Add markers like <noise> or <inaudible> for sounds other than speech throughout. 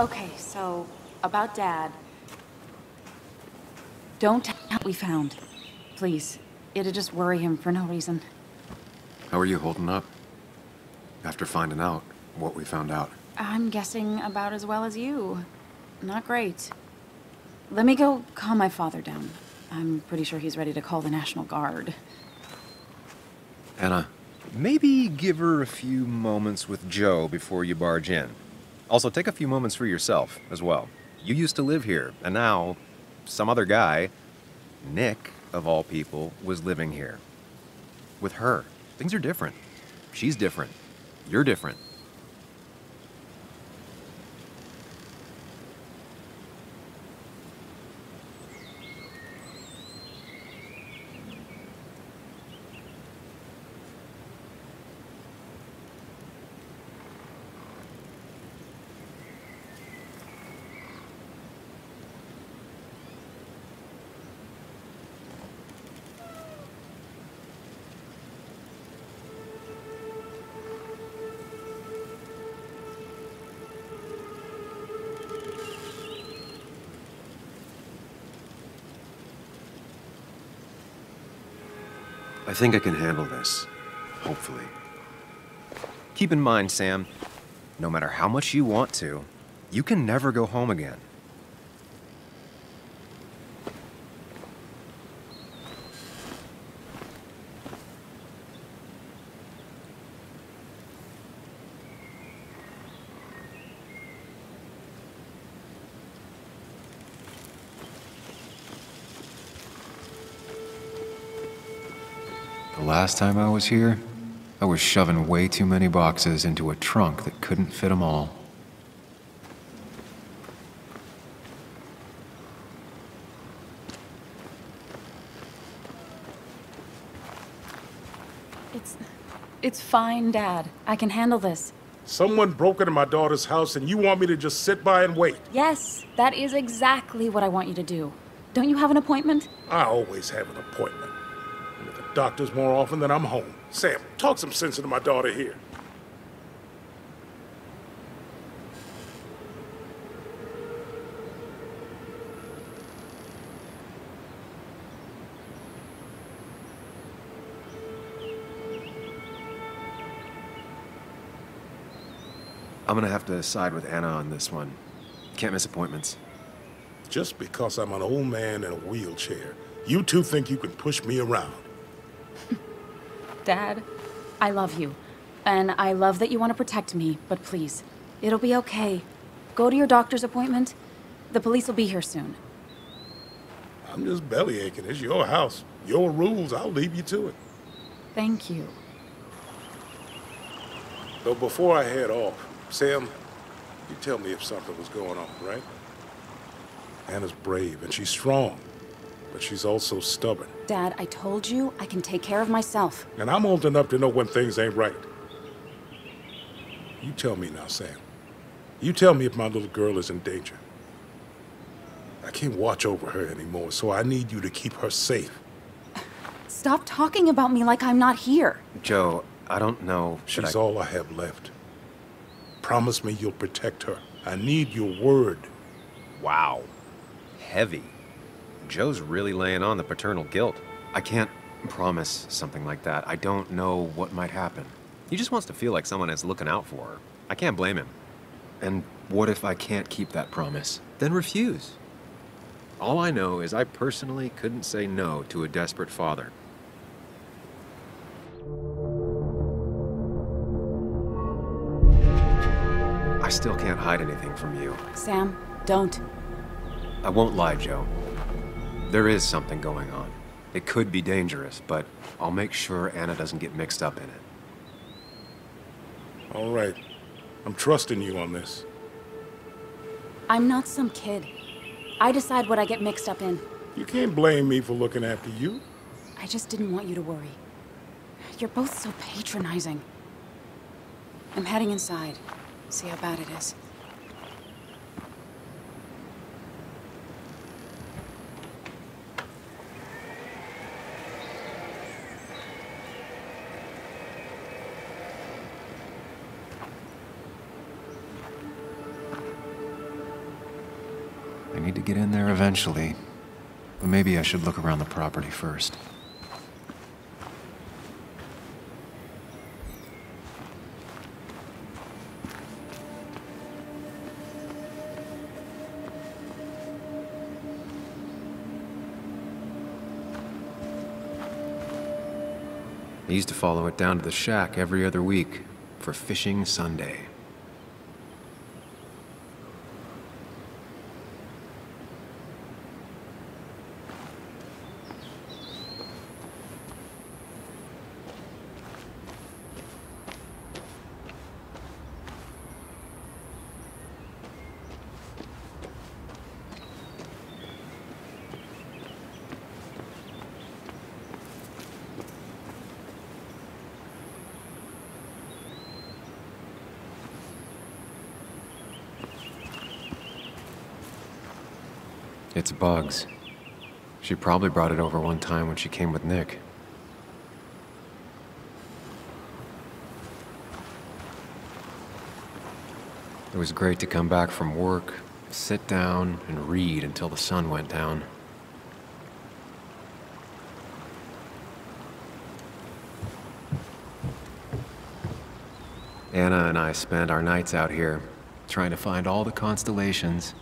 Okay, so about Dad. Don't tell him what we found. Please. It'd just worry him for no reason. How are you holding up? After finding out what we found out. I'm guessing about as well as you. Not great. Let me go calm my father down. I'm pretty sure he's ready to call the National Guard. Anna, Maybe give her a few moments with Joe before you barge in. Also, take a few moments for yourself as well. You used to live here, and now some other guy, Nick, of all people, was living here. With her. Things are different. She's different. You're different. I think I can handle this. Hopefully. Keep in mind, Sam, no matter how much you want to, you can never go home again. The last time I was here, I was shoving way too many boxes into a trunk that couldn't fit them all. It's. It's fine, Dad. I can handle this. Someone broke into my daughter's house and you want me to just sit by and wait? Yes, that is exactly what I want you to do. Don't you have an appointment? I always have an appointment. I'm at the doctor's more often than I'm home. Sam, talk some sense into my daughter here. I'm gonna have to side with Anna on this one. Can't miss appointments. Just because I'm an old man in a wheelchair, you two think you can push me around. Dad, I love you. And I love that you want to protect me, but please, it'll be okay. Go to your doctor's appointment. The police will be here soon. I'm just belly aching. It's your house. Your rules. I'll leave you to it. Thank you. Though before I head off, Sam, you tell me if something was going on, right? Anna's brave and she's strong, but she's also stubborn. Dad, I told you I can take care of myself. And I'm old enough to know when things ain't right. You tell me now, Sam. You tell me if my little girl is in danger. I can't watch over her anymore, so I need you to keep her safe. Stop talking about me like I'm not here. Joe, I don't know. Should She's I? all I have left. Promise me you'll protect her. I need your word. Wow. Heavy. Joe's really laying on the paternal guilt. I can't promise something like that. I don't know what might happen. He just wants to feel like someone is looking out for her. I can't blame him. And what if I can't keep that promise? Then refuse. All I know is I personally couldn't say no to a desperate father. I still can't hide anything from you. Sam, don't. I won't lie, Joe. There is something going on. It could be dangerous, but I'll make sure Anna doesn't get mixed up in it. All right. I'm trusting you on this. I'm not some kid. I decide what I get mixed up in. You can't blame me for looking after you. I just didn't want you to worry. You're both so patronizing. I'm heading inside. See how bad it is. To get in there eventually. But maybe I should look around the property first. I used to follow it down to the shack every other week for Fishing Sunday. It's Bugs. She probably brought it over one time when she came with Nick. It was great to come back from work, sit down, and read until the sun went down. Anna and I spend our nights out here, trying to find all the constellations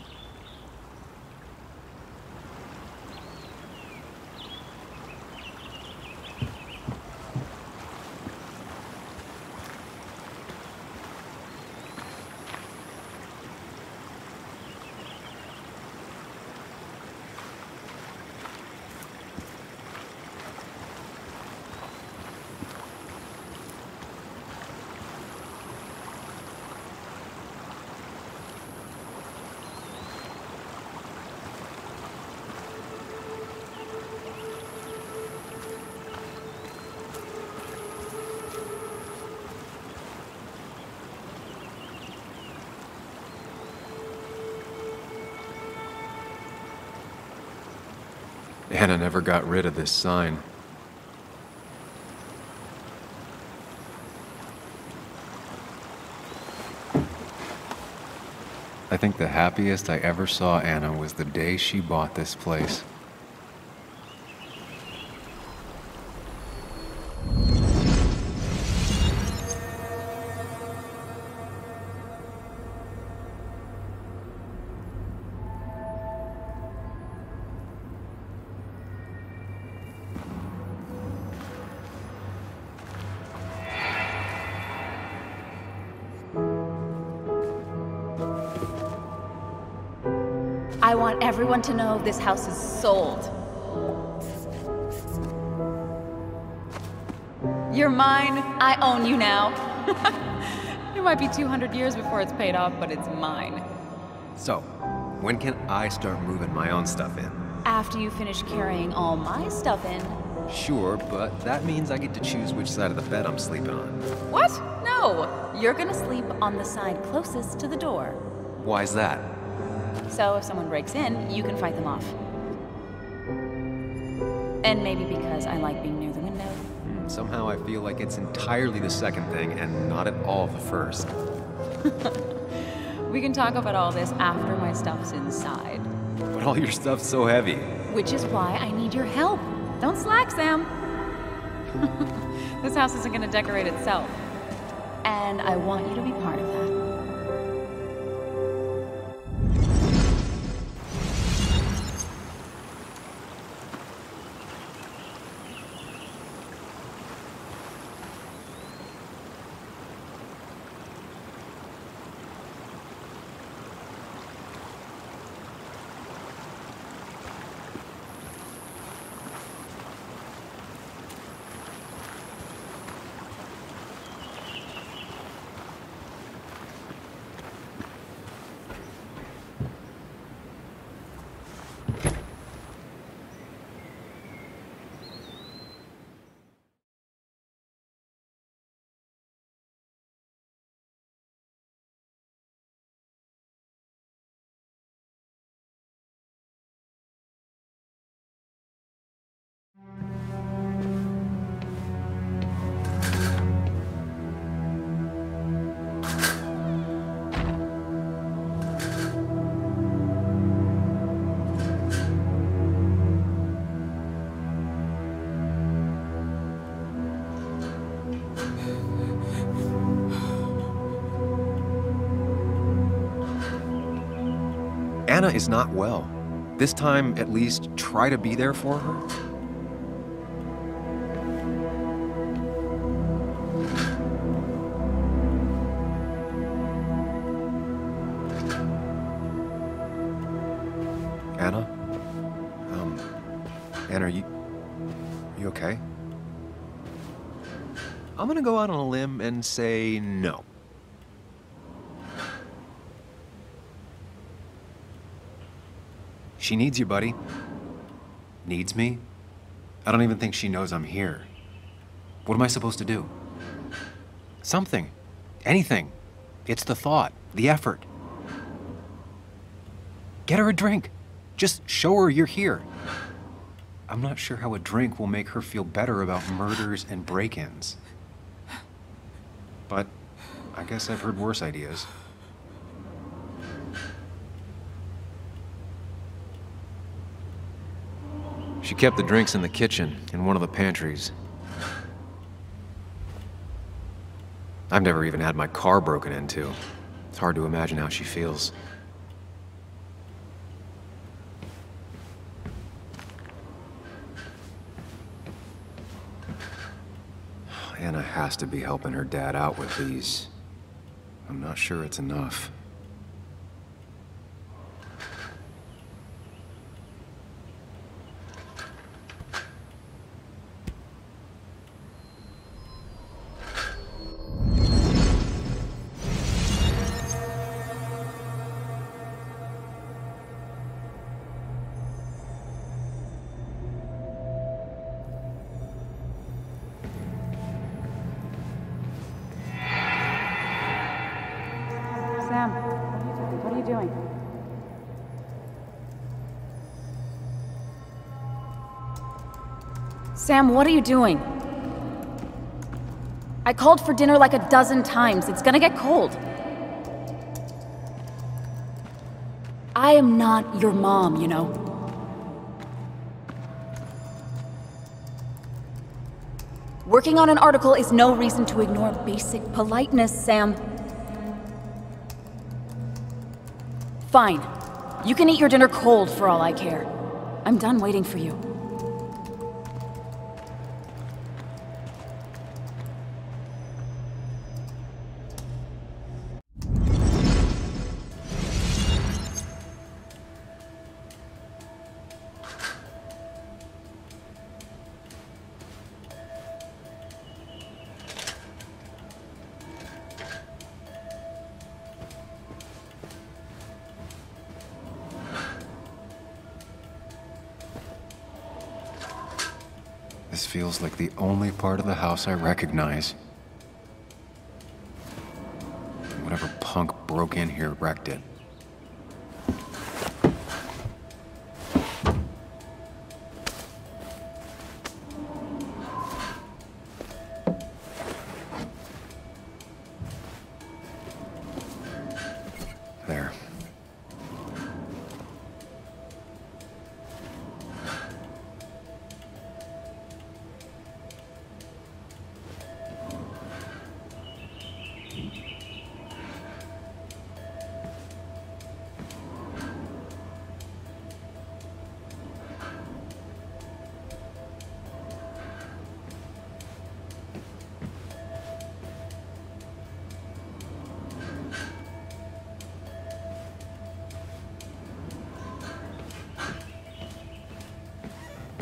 Anna never got rid of this sign. I think the happiest I ever saw Anna was the day she bought this place. 100 years before it's paid off, but it's mine. So, when can I start moving my own stuff in? After you finish carrying all my stuff in. Sure, but that means I get to choose which side of the bed I'm sleeping on. What? No! You're gonna sleep on the side closest to the door. Why is that? So if someone breaks in, you can fight them off. And maybe because I like being near the window. Hmm, somehow I feel like it's entirely the second thing and not at all the first. <laughs> We can talk about all this after my stuff's inside. But all your stuff's so heavy. Which is why I need your help. Don't slack, Sam. <laughs> <laughs> this house isn't gonna decorate itself. And I want you to be part of that. Anna is not well. This time, at least, try to be there for her. Anna? Um, Anna, are you. Are you okay? I'm gonna go out on a limb and say no. She needs you, buddy. Needs me? I don't even think she knows I'm here. What am I supposed to do? Something. Anything. It's the thought, the effort. Get her a drink. Just show her you're here. I'm not sure how a drink will make her feel better about murders and break ins. But I guess I've heard worse ideas. She kept the drinks in the kitchen, in one of the pantries. I've never even had my car broken into. It's hard to imagine how she feels. Anna has to be helping her dad out with these. I'm not sure it's enough. Sam, what are you doing? I called for dinner like a dozen times. It's gonna get cold. I am not your mom, you know. Working on an article is no reason to ignore basic politeness, Sam. Fine. You can eat your dinner cold for all I care. I'm done waiting for you. Only part of the house I recognize. Whatever punk broke in here wrecked it.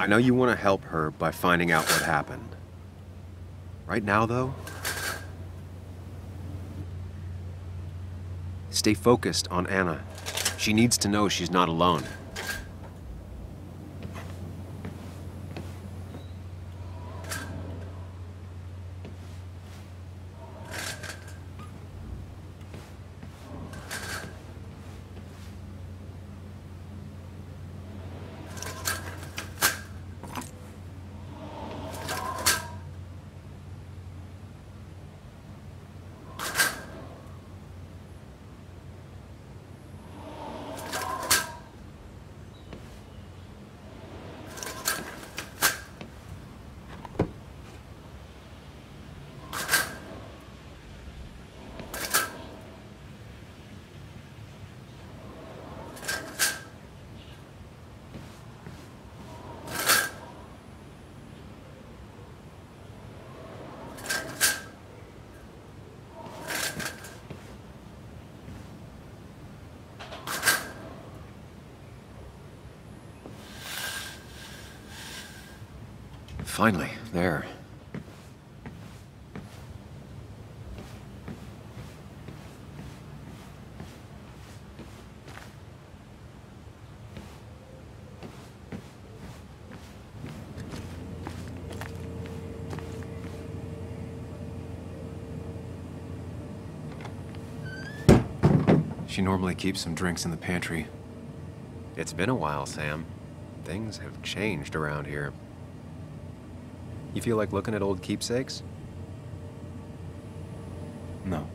I know you want to help her by finding out what happened. Right now, though, stay focused on Anna. She needs to know she's not alone. Finally, there. She normally keeps some drinks in the pantry. It's been a while, Sam. Things have changed around here. You feel like looking at old keepsakes? No.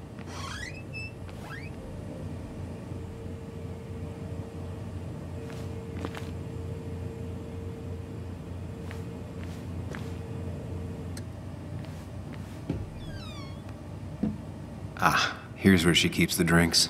Ah, here's where she keeps the drinks.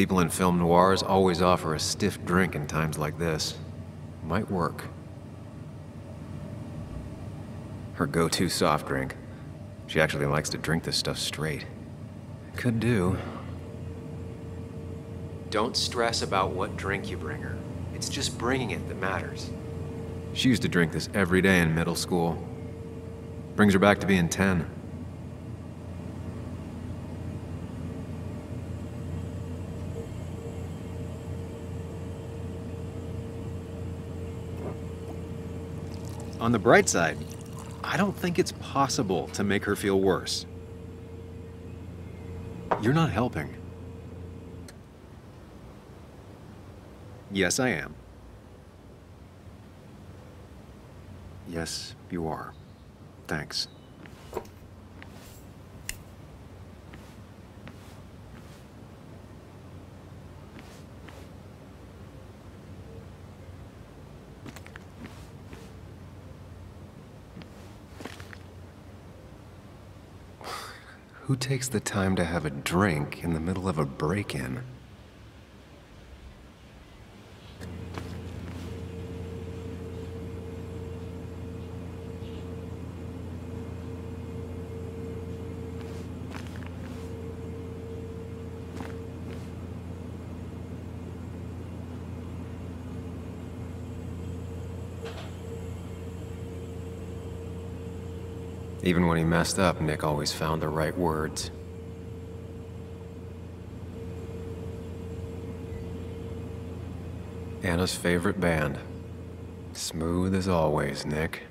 People in film noirs always offer a stiff drink in times like this. Might work. Her go-to soft drink. She actually likes to drink this stuff straight. Could do. Don't stress about what drink you bring her. It's just bringing it that matters. She used to drink this every day in middle school. Brings her back to being 10. On the bright side, I don't think it's possible to make her feel worse. You're not helping. Yes, I am. Yes, you are. Thanks. Who takes the time to have a drink in the middle of a break-in? Even when he messed up, Nick always found the right words. Anna's favorite band. Smooth as always, Nick.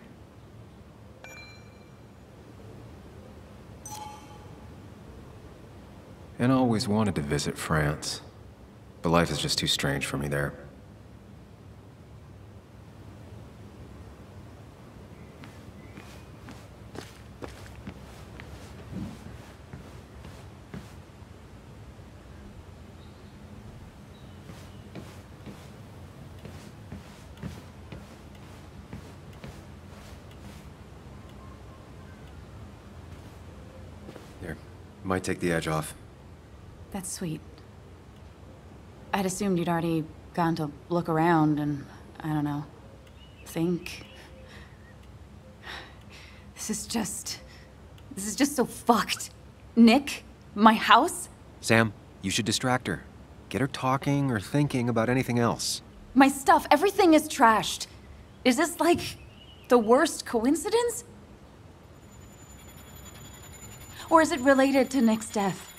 Anna always wanted to visit France, but life is just too strange for me there. Here, might take the edge off. That's sweet. I'd assumed you'd already gone to look around and, I don't know, think. This is just. This is just so fucked. Nick? My house? Sam, you should distract her. Get her talking or thinking about anything else. My stuff, everything is trashed. Is this like the worst coincidence? Or is it related to Nick's death?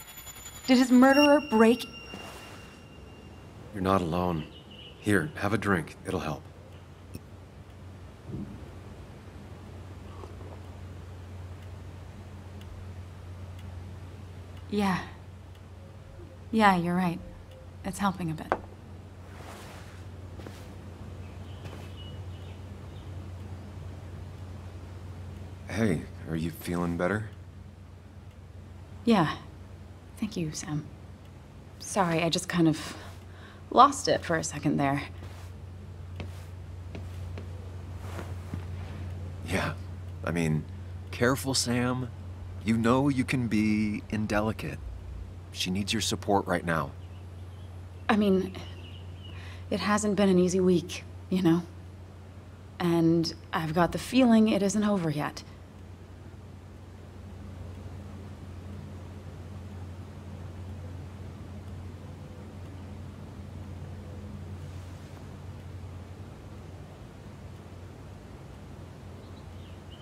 Did his murderer break? You're not alone. Here, have a drink. It'll help. Yeah. Yeah, you're right. It's helping a bit. Hey, are you feeling better? Yeah. Thank you, Sam. Sorry, I just kind of lost it for a second there. Yeah. I mean, careful, Sam. You know you can be indelicate. She needs your support right now. I mean, it hasn't been an easy week, you know? And I've got the feeling it isn't over yet.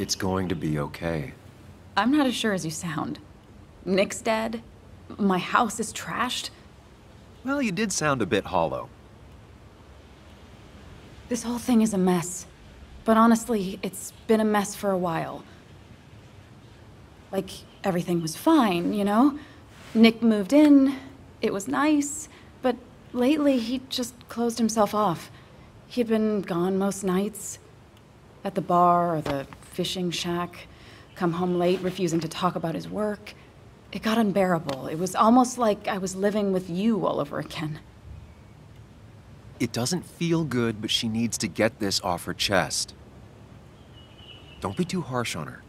It's going to be okay. I'm not as sure as you sound. Nick's dead. My house is trashed. Well, you did sound a bit hollow. This whole thing is a mess. But honestly, it's been a mess for a while. Like, everything was fine, you know? Nick moved in, it was nice, but lately he just closed himself off. He'd been gone most nights. At the bar or the fishing shack, come home late, refusing to talk about his work. It got unbearable. It was almost like I was living with you all over again. It doesn't feel good, but she needs to get this off her chest. Don't be too harsh on her.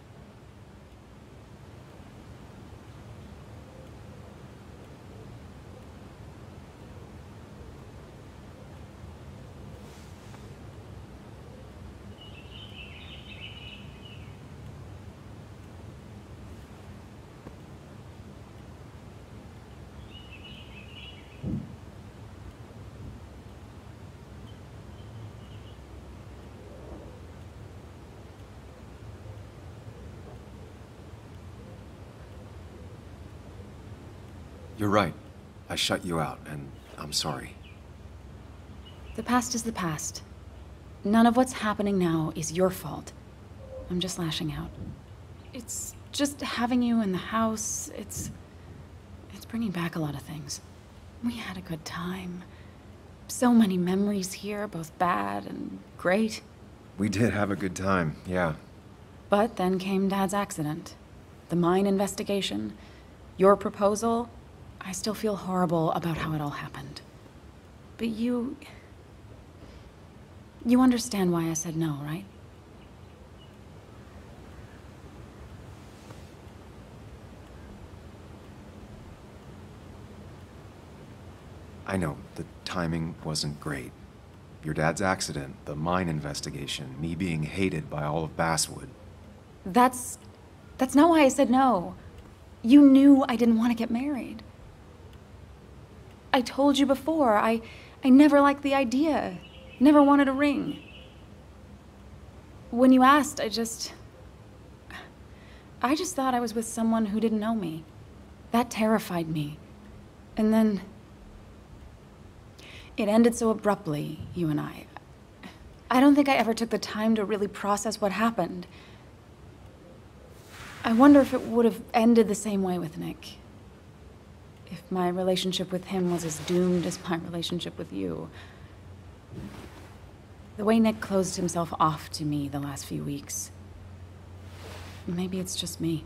You're right. I shut you out, and I'm sorry. The past is the past. None of what's happening now is your fault. I'm just lashing out. It's just having you in the house, it's... It's bringing back a lot of things. We had a good time. So many memories here, both bad and great. We did have a good time, yeah. But then came Dad's accident. The mine investigation. Your proposal. I still feel horrible about how it all happened. But you... You understand why I said no, right? I know, the timing wasn't great. Your dad's accident, the mine investigation, me being hated by all of Basswood. That's... That's not why I said no. You knew I didn't want to get married. I told you before, I... I never liked the idea. Never wanted a ring. When you asked, I just... I just thought I was with someone who didn't know me. That terrified me. And then... It ended so abruptly, you and I. I don't think I ever took the time to really process what happened. I wonder if it would have ended the same way with Nick. If my relationship with him was as doomed as my relationship with you. The way Nick closed himself off to me the last few weeks. Maybe it's just me.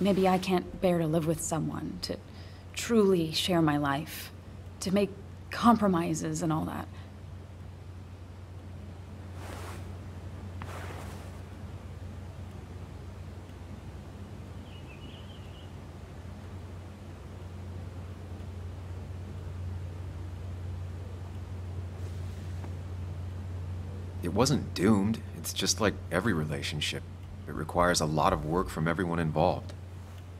Maybe I can't bear to live with someone, to truly share my life, to make compromises and all that. It wasn't doomed. It's just like every relationship. It requires a lot of work from everyone involved.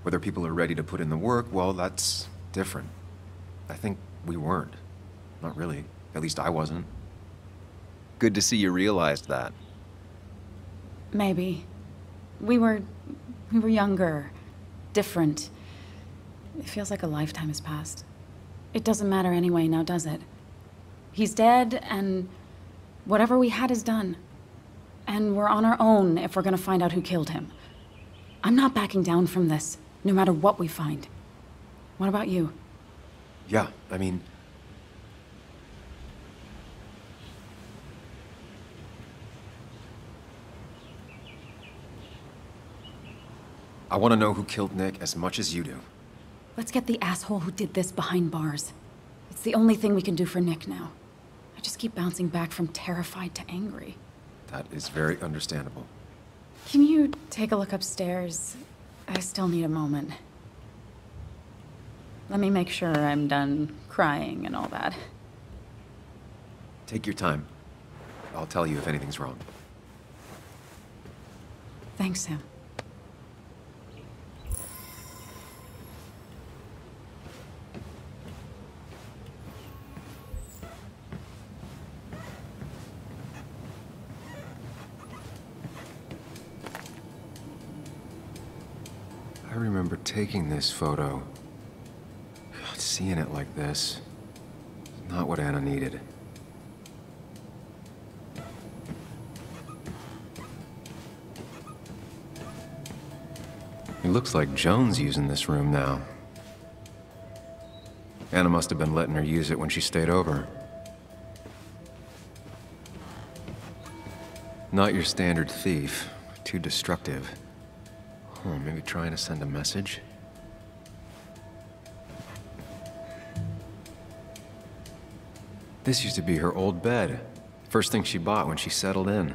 Whether people are ready to put in the work, well, that's different. I think we weren't. Not really. At least I wasn't. Good to see you realized that. Maybe. We were... we were younger. Different. It feels like a lifetime has passed. It doesn't matter anyway now, does it? He's dead, and whatever we had is done. And we're on our own if we're gonna find out who killed him. I'm not backing down from this, no matter what we find. What about you? Yeah, I mean... I want to know who killed Nick as much as you do. Let's get the asshole who did this behind bars. It's the only thing we can do for Nick now. Just keep bouncing back from terrified to angry. That is very understandable. Can you take a look upstairs? I still need a moment. Let me make sure I'm done crying and all that. Take your time. I'll tell you if anything's wrong. Thanks, Sam. Remember taking this photo. God, seeing it like this. Not what Anna needed. It looks like Joan's using this room now. Anna must have been letting her use it when she stayed over. Not your standard thief. Too destructive. Oh, maybe trying to send a message? This used to be her old bed. First thing she bought when she settled in.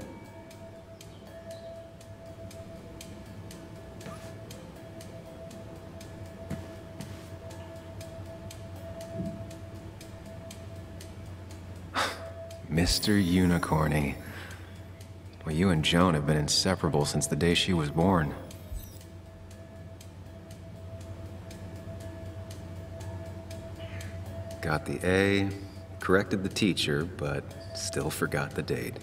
<sighs> Mr. Unicorny. Well, you and Joan have been inseparable since the day she was born. Got the A, corrected the teacher, but still forgot the date.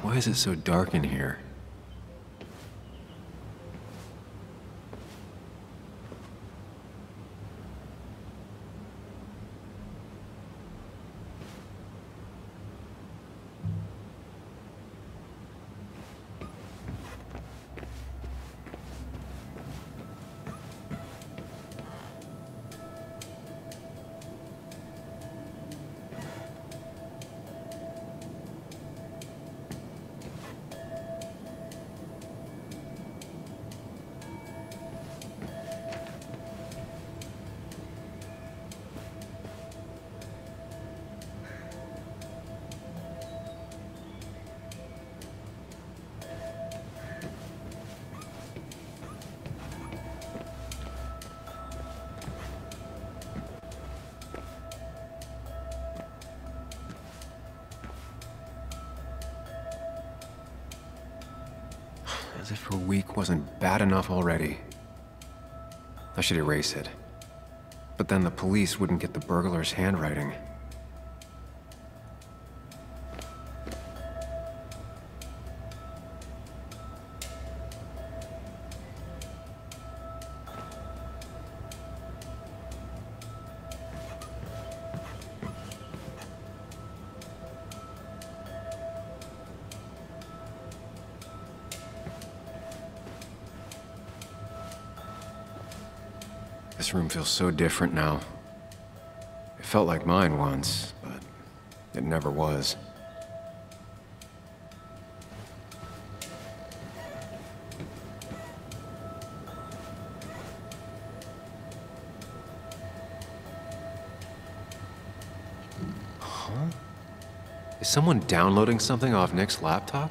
Why is it so dark in here? If her week wasn't bad enough already. I should erase it. But then the police wouldn't get the burglar's handwriting. Feels so different now. It felt like mine once, but it never was. Huh? Is someone downloading something off Nick's laptop?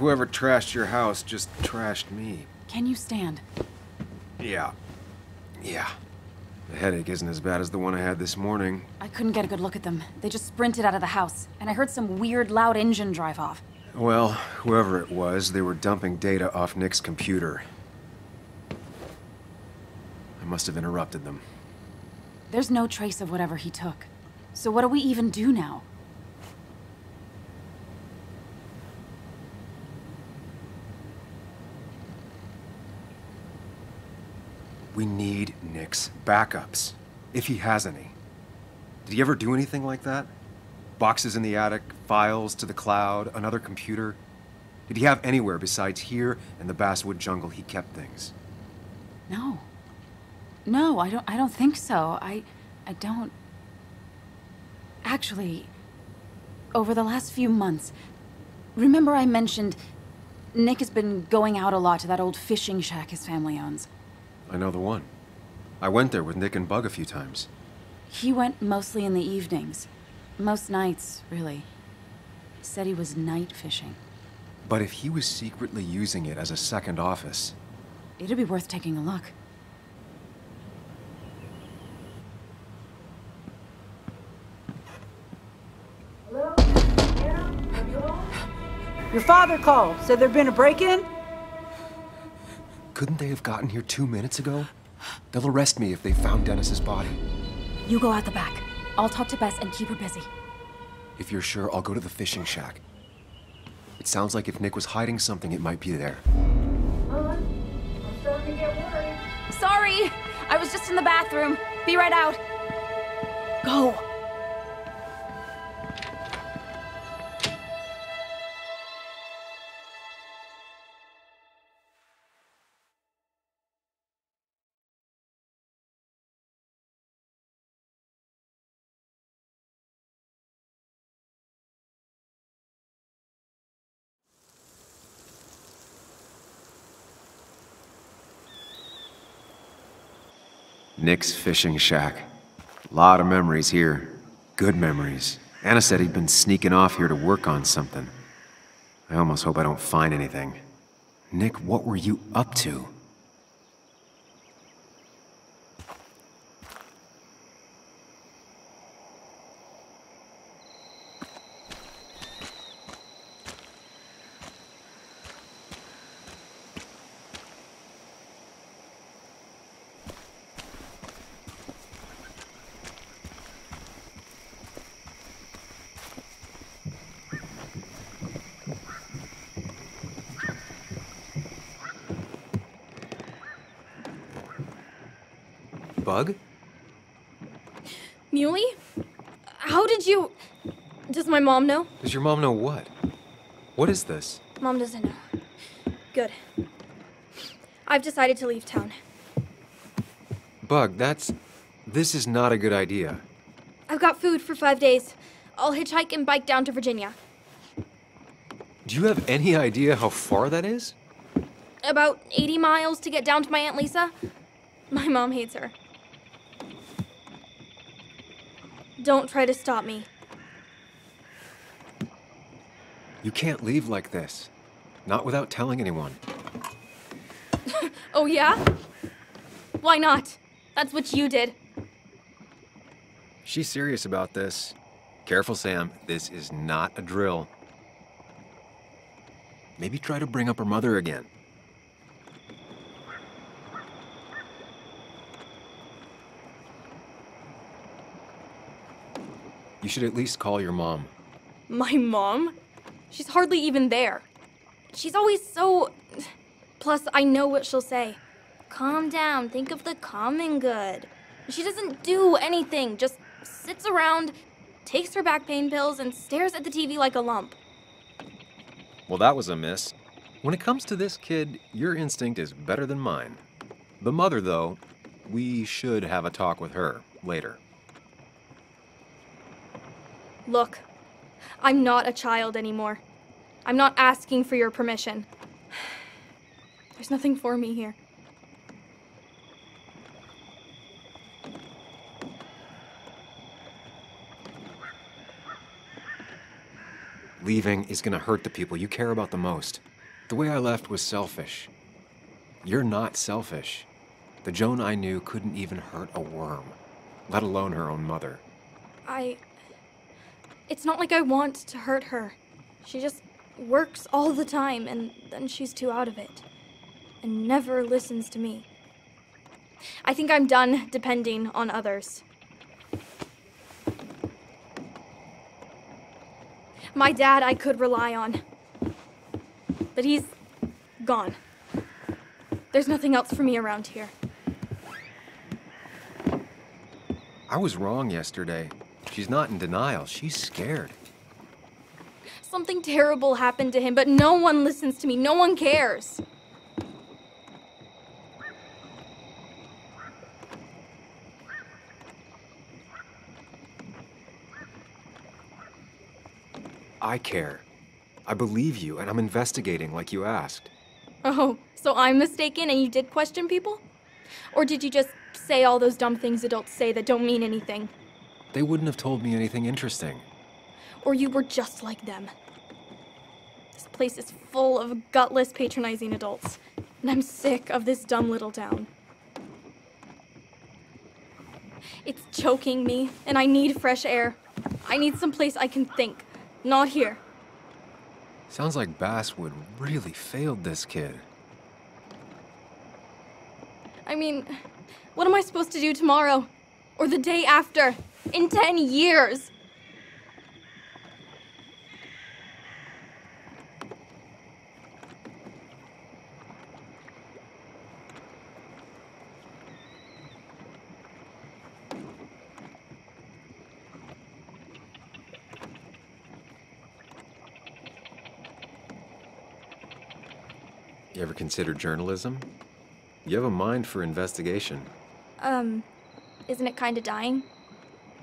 Whoever trashed your house just trashed me. Can you stand? Yeah. Yeah. The headache isn't as bad as the one I had this morning. I couldn't get a good look at them. They just sprinted out of the house, and I heard some weird, loud engine drive off. Well, whoever it was, they were dumping data off Nick's computer. I must have interrupted them. There's no trace of whatever he took. So what do we even do now? We need Nick's backups, if he has any. Did he ever do anything like that? Boxes in the attic, files to the cloud, another computer? Did he have anywhere besides here and the Basswood Journal he kept things? No. No, I don't I don't think so. I I don't Actually, over the last few months, remember I mentioned Nick has been going out a lot to that old fishing shack his family owns. I know the one. I went there with Nick and Bug a few times. He went mostly in the evenings. Most nights, really. Said he was night fishing. But if he was secretly using it as a second office, It'd be worth taking a look. Hello? Yeah? Your father called. Said there'd been a break-in? couldn't they have gotten here two minutes ago? They'll arrest me if they found Dennis's body. You go out the back. I'll talk to Bess and keep her busy. If you're sure, I'll go to the fishing shack. It sounds like if Nick was hiding something, it might be there. Sorry! I was just in the bathroom. Be right out. Go. Nick's fishing shack. A lot of memories here. Good memories. Anna said he'd been sneaking off here to work on something. I almost hope I don't find anything. Nick, what were you up to? Bug? Muley? How did you. Does my mom know? Does your mom know what? What is this? Mom doesn't know. Good. I've decided to leave town. Bug, that's. This is not a good idea. I've got food for five days. I'll hitchhike and bike down to Virginia. Do you have any idea how far that is? About 80 miles to get down to my Aunt Lisa. My mom hates her. Don't try to stop me. You can't leave like this. Not without telling anyone. <laughs> Oh, yeah? Why not? That's what you did. She's serious about this. Careful, Sam. This is not a drill. Maybe try to bring up her mother again. You should at least call your mom. My mom? She's hardly even there. She's always so. Plus, I know what she'll say. Calm down, think of the common good. She doesn't do anything, just sits around, takes her back pain pills, and stares at the TV like a lump. Well, that was a miss. When it comes to this kid, your instinct is better than mine. The mother, though, we should have a talk with her later. Look, I'm not a child anymore. I'm not asking for your permission. There's nothing for me here. Leaving is gonna hurt the people you care about the most. The way I left was selfish. You're not selfish. The Joan I knew couldn't even hurt a worm, let alone her own mother. I. It's not like I want to hurt her. She just works all the time and then she's too out of it. And never listens to me. I think I'm done depending on others. My dad I could rely on. But he's gone. There's nothing else for me around here. I was wrong yesterday. She's not in denial. She's scared. Something terrible happened to him, but no one listens to me. No one cares. I care. I believe you, and I'm investigating like you asked. Oh, so I'm mistaken and you did question people? Or did you just say all those dumb things adults say that don't mean anything? They wouldn't have told me anything interesting. Or you were just like them? This place is full of gutless, patronizing adults, and I'm sick of this dumb little town. It's choking me, and I need fresh air. I need some place I can think, not here. Sounds like Basswood really failed this kid. I mean, what am I supposed to do tomorrow? Or the day after? In 10 years? You ever consider journalism? You have a mind for investigation. Um, isn't it kinda dying?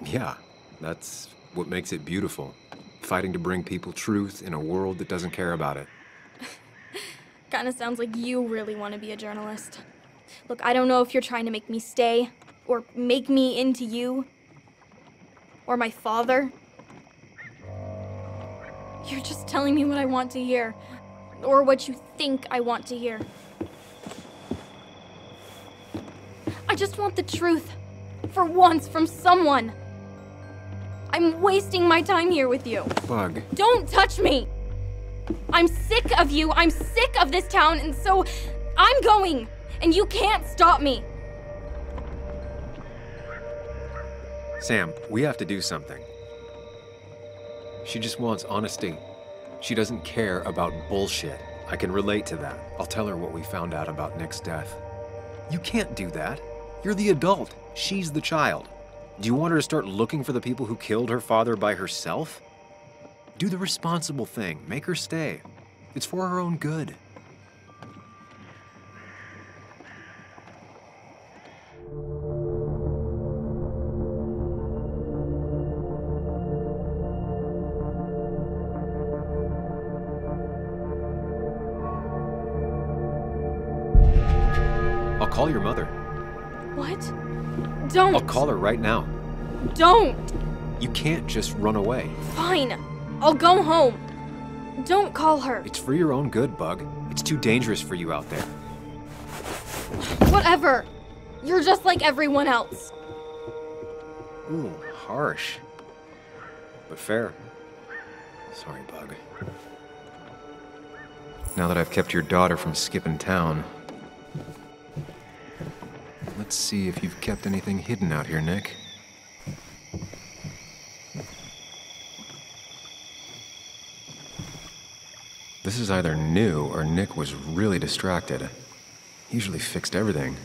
Yeah, that's what makes it beautiful. Fighting to bring people truth in a world that doesn't care about it. <laughs> Kinda sounds like you really want to be a journalist. Look, I don't know if you're trying to make me stay, or make me into you, or my father. You're just telling me what I want to hear, or what you think I want to hear. I just want the truth, for once, from someone. I'm wasting my time here with you. Bug, Don't touch me! I'm sick of you. I'm sick of this town, and so I'm going. And you can't stop me. Sam, we have to do something. She just wants honesty. She doesn't care about bullshit. I can relate to that. I'll tell her what we found out about Nick's death. You can't do that. You're the adult. She's the child. Do you want her to start looking for the people who killed her father by herself? Do the responsible thing. Make her stay. It's for her own good. Call her right now. Don't. You can't just run away. Fine. I'll go home. Don't call her. It's for your own good, Bug. It's too dangerous for you out there. Whatever. You're just like everyone else. Ooh, harsh. But fair. Sorry, Bug. Now that I've kept your daughter from skipping town, let's see if you've kept anything hidden out here, Nick. This is either new or Nick was really distracted. He usually fixed everything.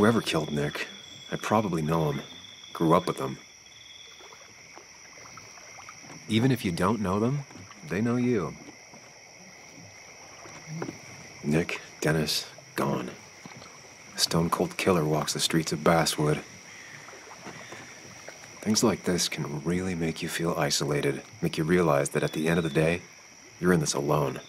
Whoever killed Nick, I probably know him. Grew up with him. Even if you don't know them, they know you. Nick, Dennis, gone. A stone cold killer walks the streets of Basswood. Things like this can really make you feel isolated, make you realize that at the end of the day, you're in this alone.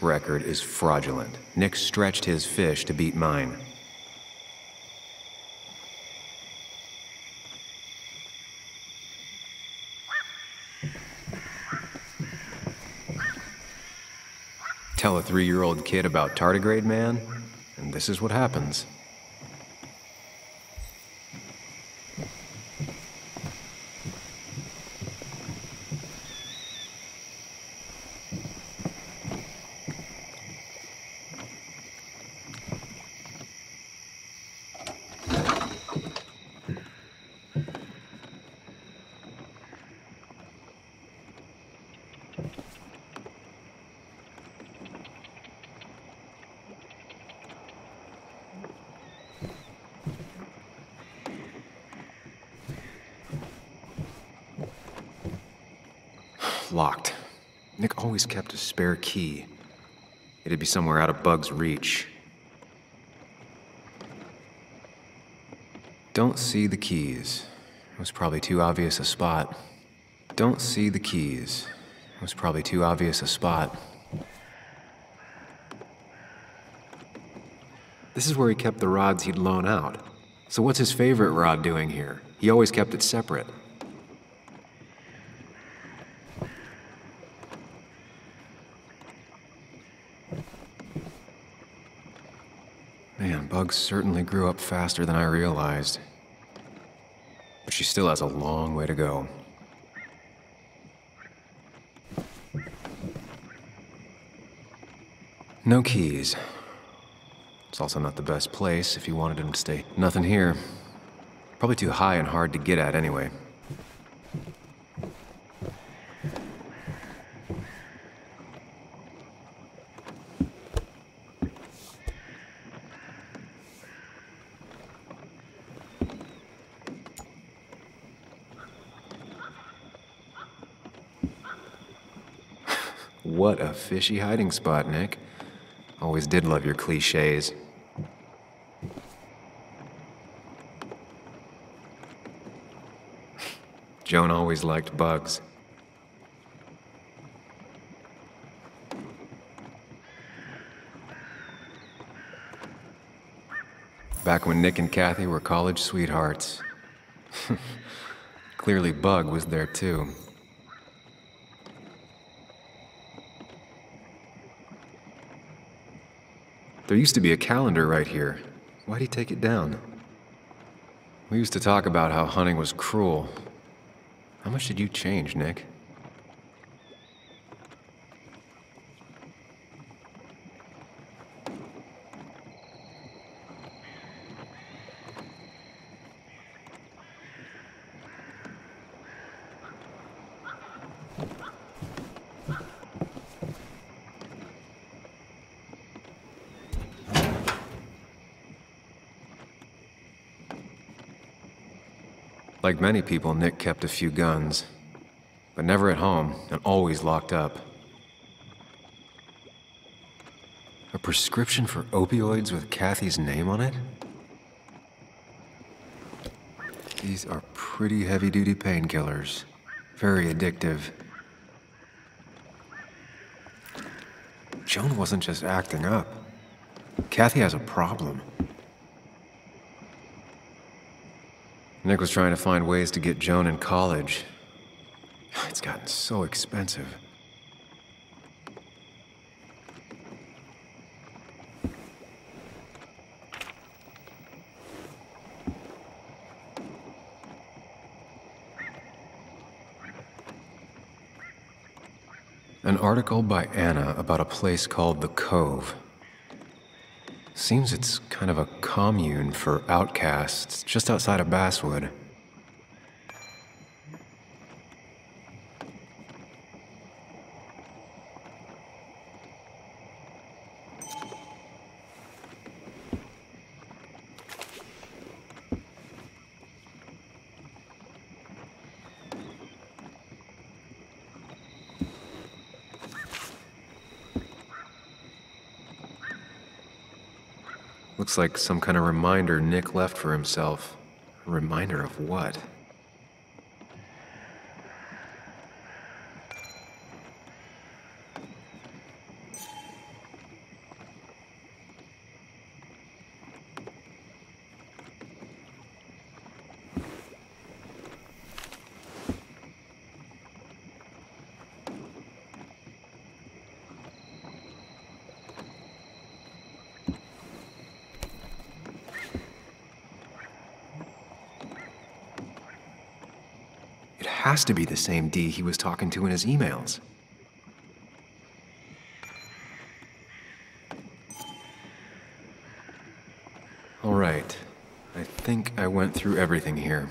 Record is fraudulent. Nick stretched his fish to beat mine. Tell a three year old kid about tardigrade man, and this is what happens. Locked. Nick always kept a spare key. It'd be somewhere out of Bug's reach. Don't see the keys. It was probably too obvious a spot. Don't see the keys. It was probably too obvious a spot. This is where he kept the rods he'd loan out. So what's his favorite rod doing here? He always kept it separate. Bugs certainly grew up faster than I realized. But she still has a long way to go. No keys. It's also not the best place if you wanted him to stay. Nothing here. Probably too high and hard to get at anyway. What a fishy hiding spot, Nick. Always did love your cliches. Joan always liked bugs. Back when Nick and Kathy were college sweethearts. <laughs> Clearly, Bug was there too. There used to be a calendar right here. Why'd he take it down? We used to talk about how hunting was cruel. How much did you change, Nick? Like many people, Nick kept a few guns, but never at home and always locked up. A prescription for opioids with Kathy's name on it? These are pretty heavy duty painkillers. Very addictive. Joan wasn't just acting up. Kathy has a problem. Nick was trying to find ways to get Joan in college. It's gotten so expensive. An article by Anna about a place called The Cove. Seems it's kind of a commune for outcasts just outside of Basswood. Like some kind of reminder Nick left for himself. A reminder of what? It has to be the same D he was talking to in his emails. All right. I think I went through everything here.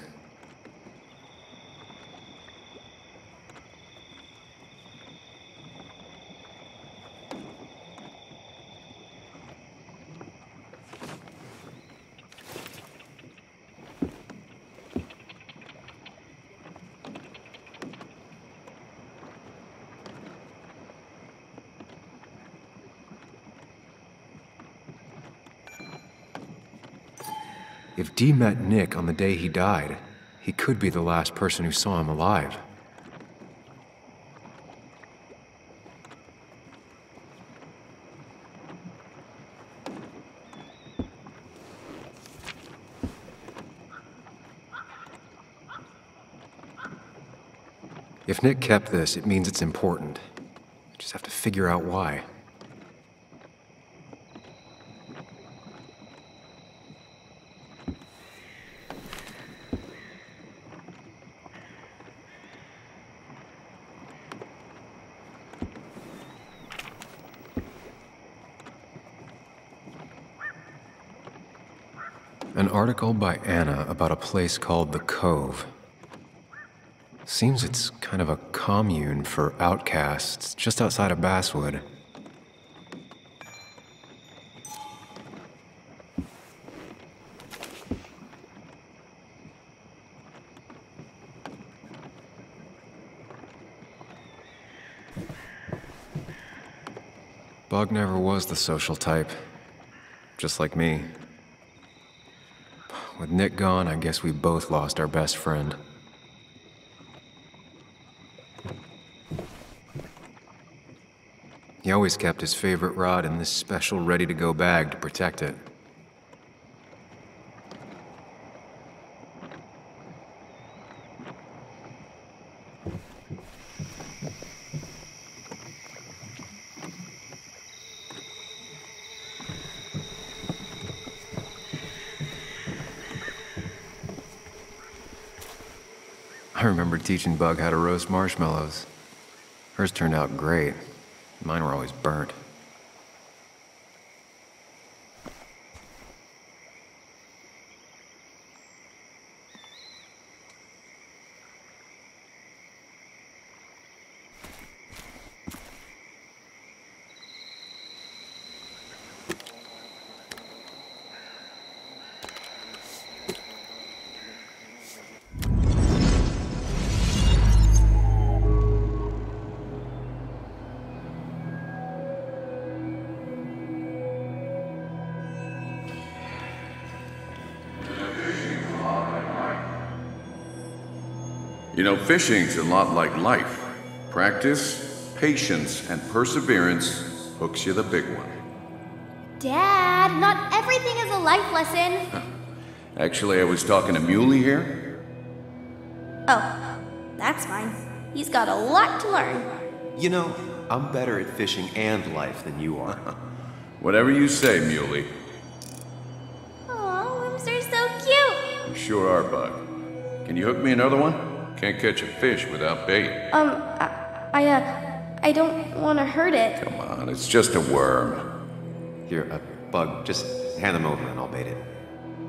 If Dee met Nick on the day he died, he could be the last person who saw him alive. If Nick kept this, it means it's important. I just have to figure out why. An article by Anna about a place called The Cove. Seems it's kind of a commune for outcasts just outside of Basswood. Bug never was the social type. Just like me. Nick gone, I guess we both lost our best friend. He always kept his favorite rod in this special ready to go bag to protect it. I remember teaching Bug how to roast marshmallows. Hers turned out great. Mine were always burnt. Fishing's a lot like life. Practice, patience, and perseverance hooks you the big one. Dad, not everything is a life lesson. <laughs> Actually, I was talking to Muley here. Oh, that's fine. He's got a lot to learn. You know, I'm better at fishing and life than you are. <laughs> Whatever you say, Muley. Aw, worms are so cute. You sure are, Bug. Can you hook me another one? Can't catch a fish without bait. Um, I, I, uh, I don't want to hurt it. Come on, it's just a worm. Here, a bug, just hand them over and I'll bait it.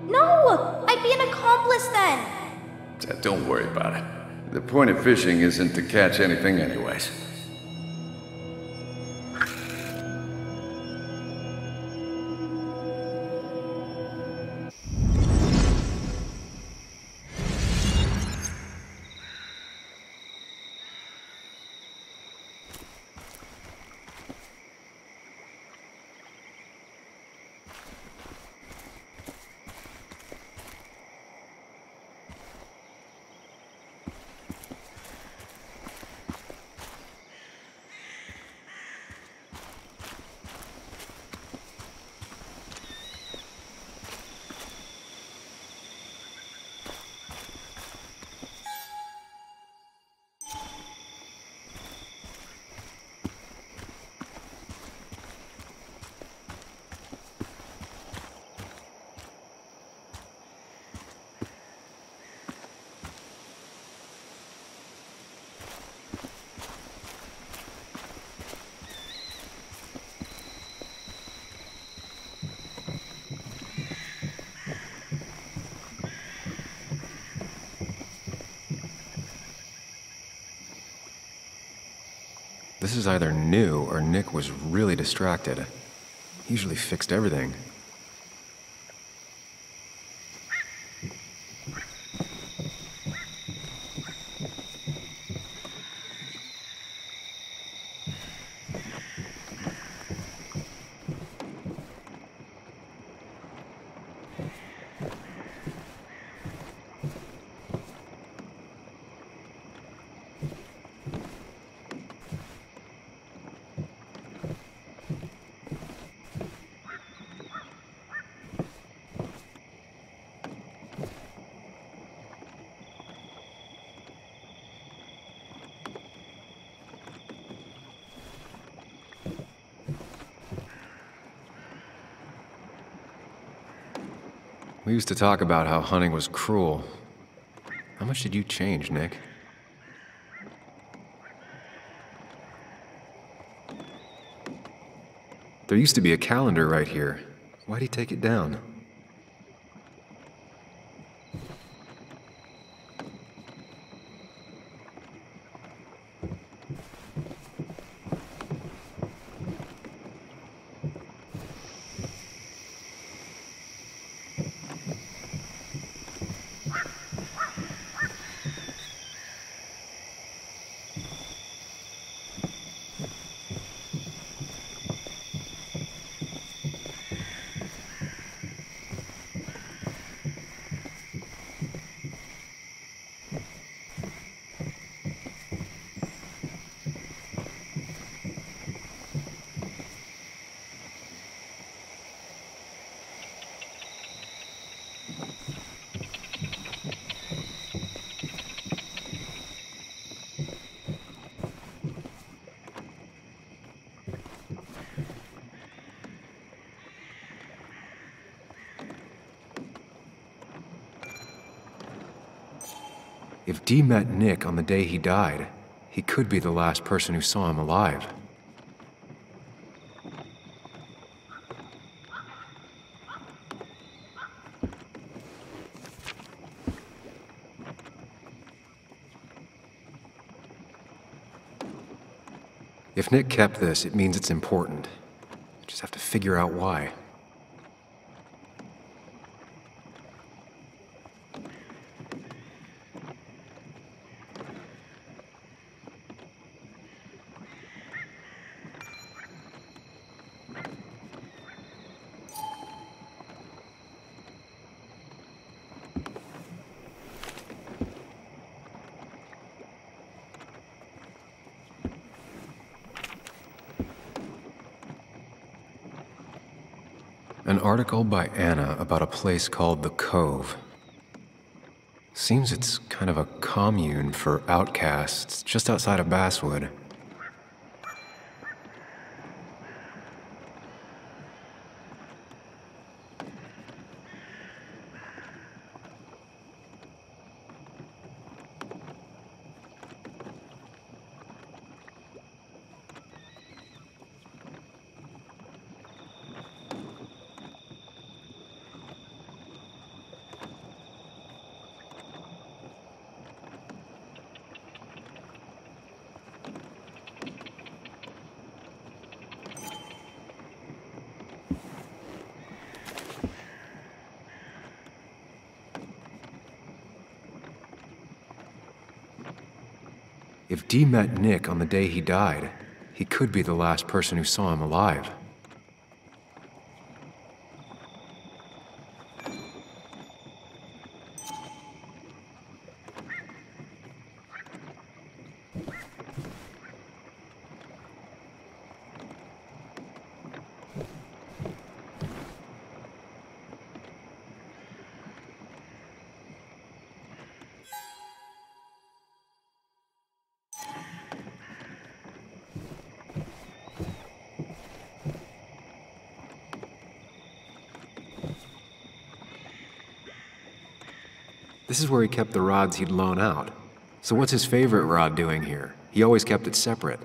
No, I'd be an accomplice then. Don't worry about it. The point of fishing isn't to catch anything anyways. Is either new or Nick was really distracted. He usually fixed everything. Used to talk about how hunting was cruel. How much did you change, Nick? There used to be a calendar right here. Why'd he take it down? If Dee met Nick on the day he died, he could be the last person who saw him alive. If Nick kept this, it means it's important. Just have to figure out why. An article by Anna about a place called The Cove. Seems it's kind of a commune for outcasts just outside of Basswood. Dee met Nick on the day he died, he could be the last person who saw him alive. Kept the rods he'd loan out. So what's his favorite rod doing here? He always kept it separate.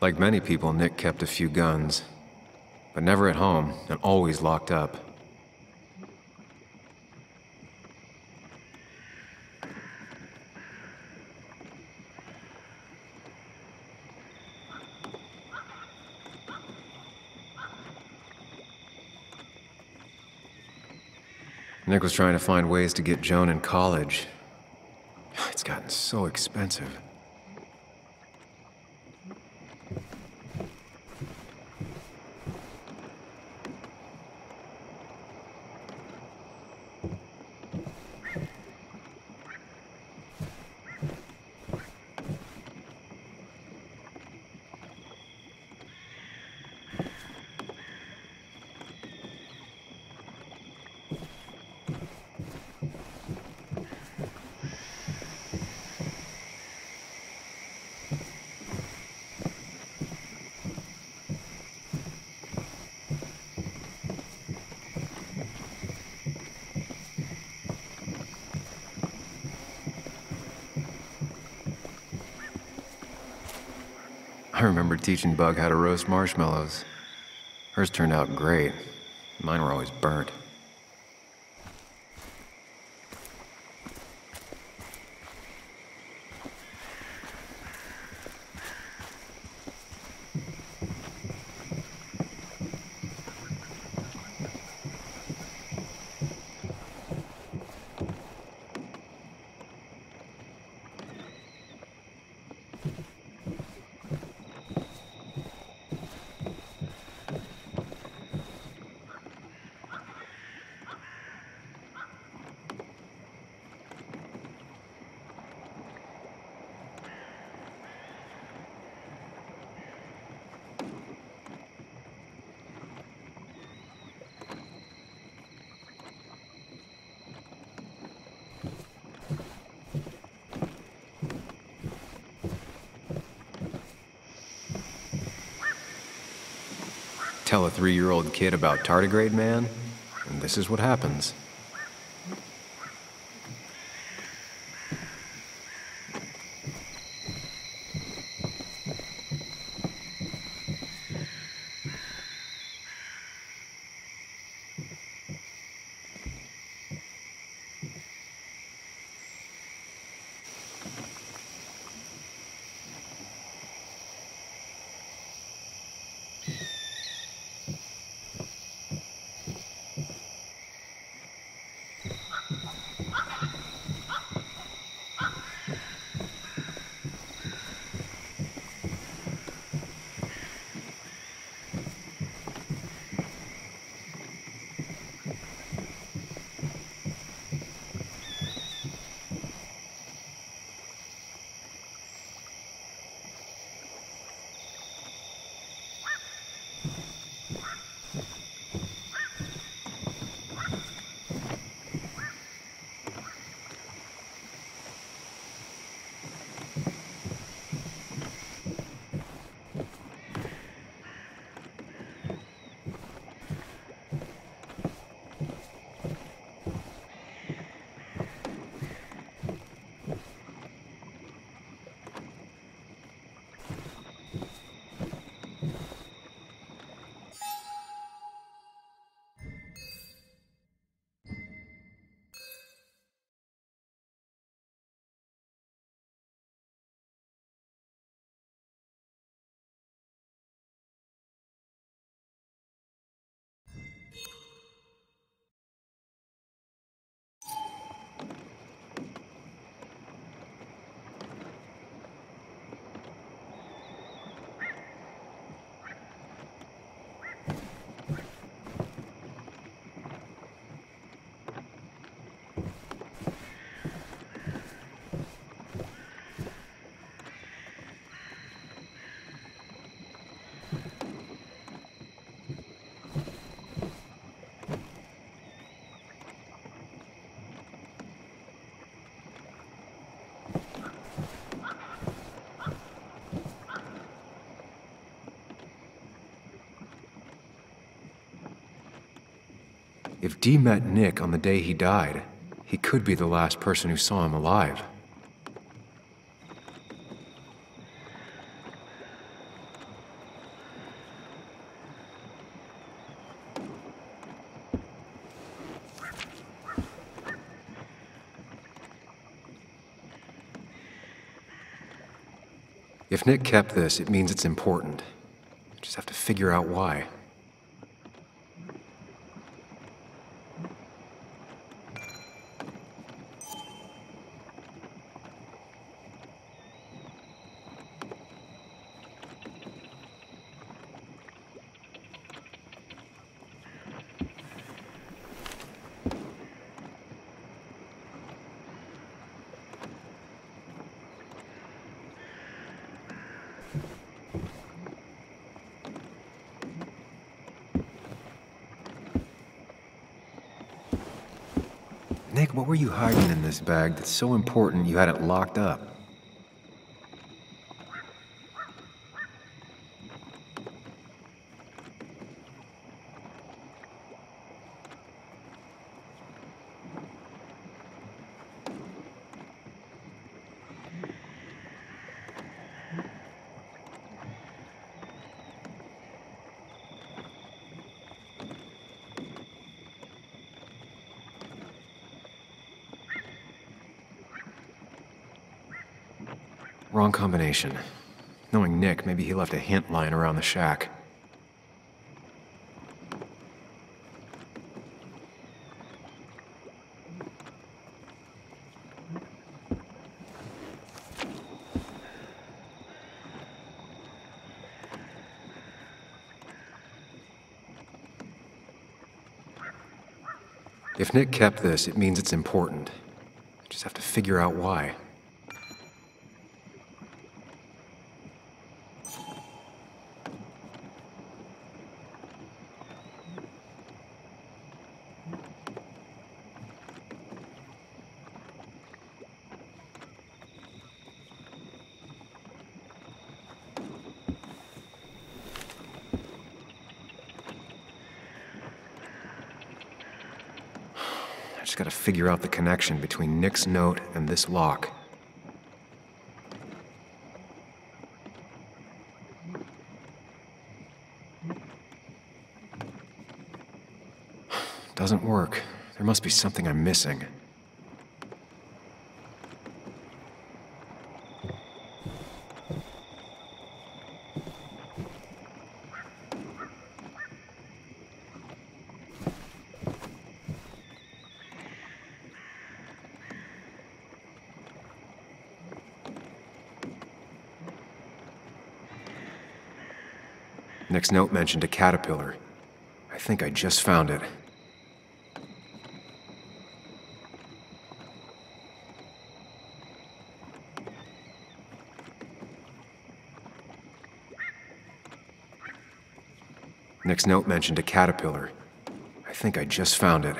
Like many people, Nick kept a few guns, but never at home and always locked up. Nick was trying to find ways to get Joan in college. <sighs> It's gotten so expensive. I remember teaching Bug how to roast marshmallows. Hers turned out great. Mine were always burnt. Tell a three year old kid about tardigrade man, and this is what happens. If Dee met Nick on the day he died, he could be the last person who saw him alive. If Nick kept this, it means it's important. Just have to figure out why. Nick, what were you hiding in this bag that's so important you had it locked up? Wrong combination. Knowing Nick, maybe he left a hint lying around the shack. If Nick kept this, it means it's important. I Just have to figure out why. I just gotta figure out the connection between Nick's note and this lock. <sighs> Doesn't work. There must be something I'm missing. Nick's note mentioned a caterpillar. I think I just found it. Nick's note mentioned a caterpillar. I think I just found it.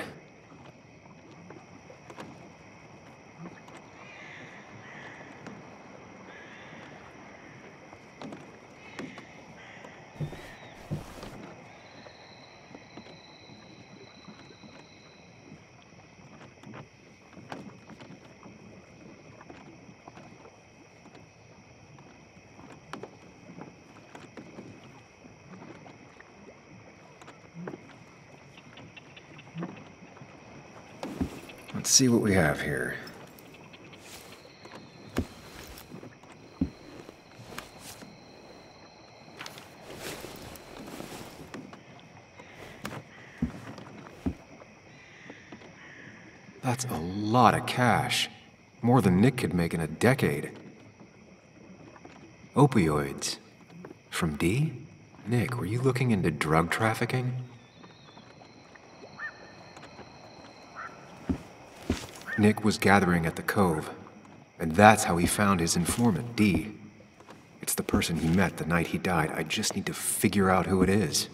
Let's see what we have here. That's a lot of cash. More than Nick could make in a decade. Opioids. From D? Nick, were you looking into drug trafficking? Nick was gathering at the cove, and that's how he found his informant, D. It's the person he met the night he died. I just need to figure out who it is.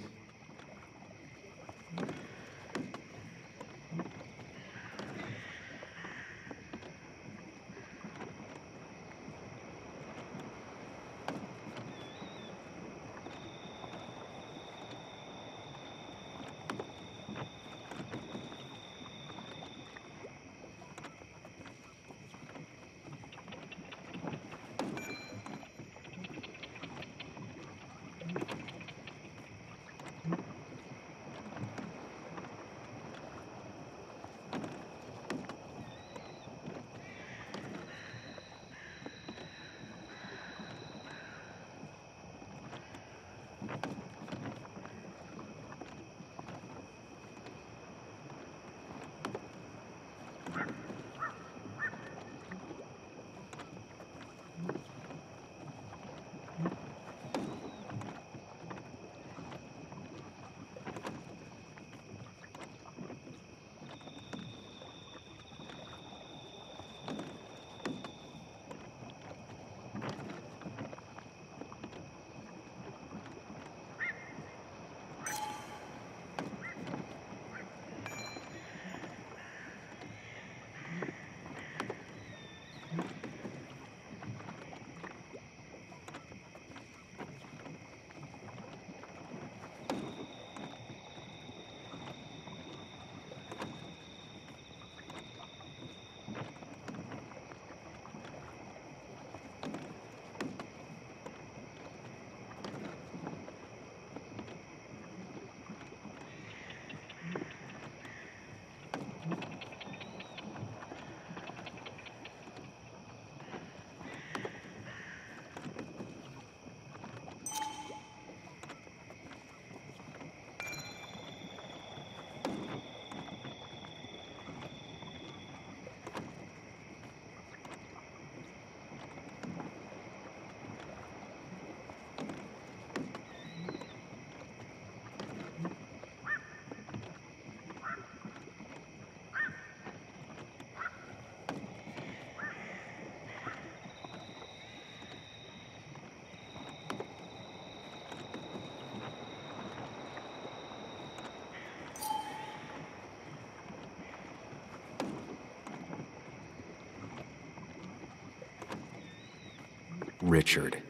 Richard,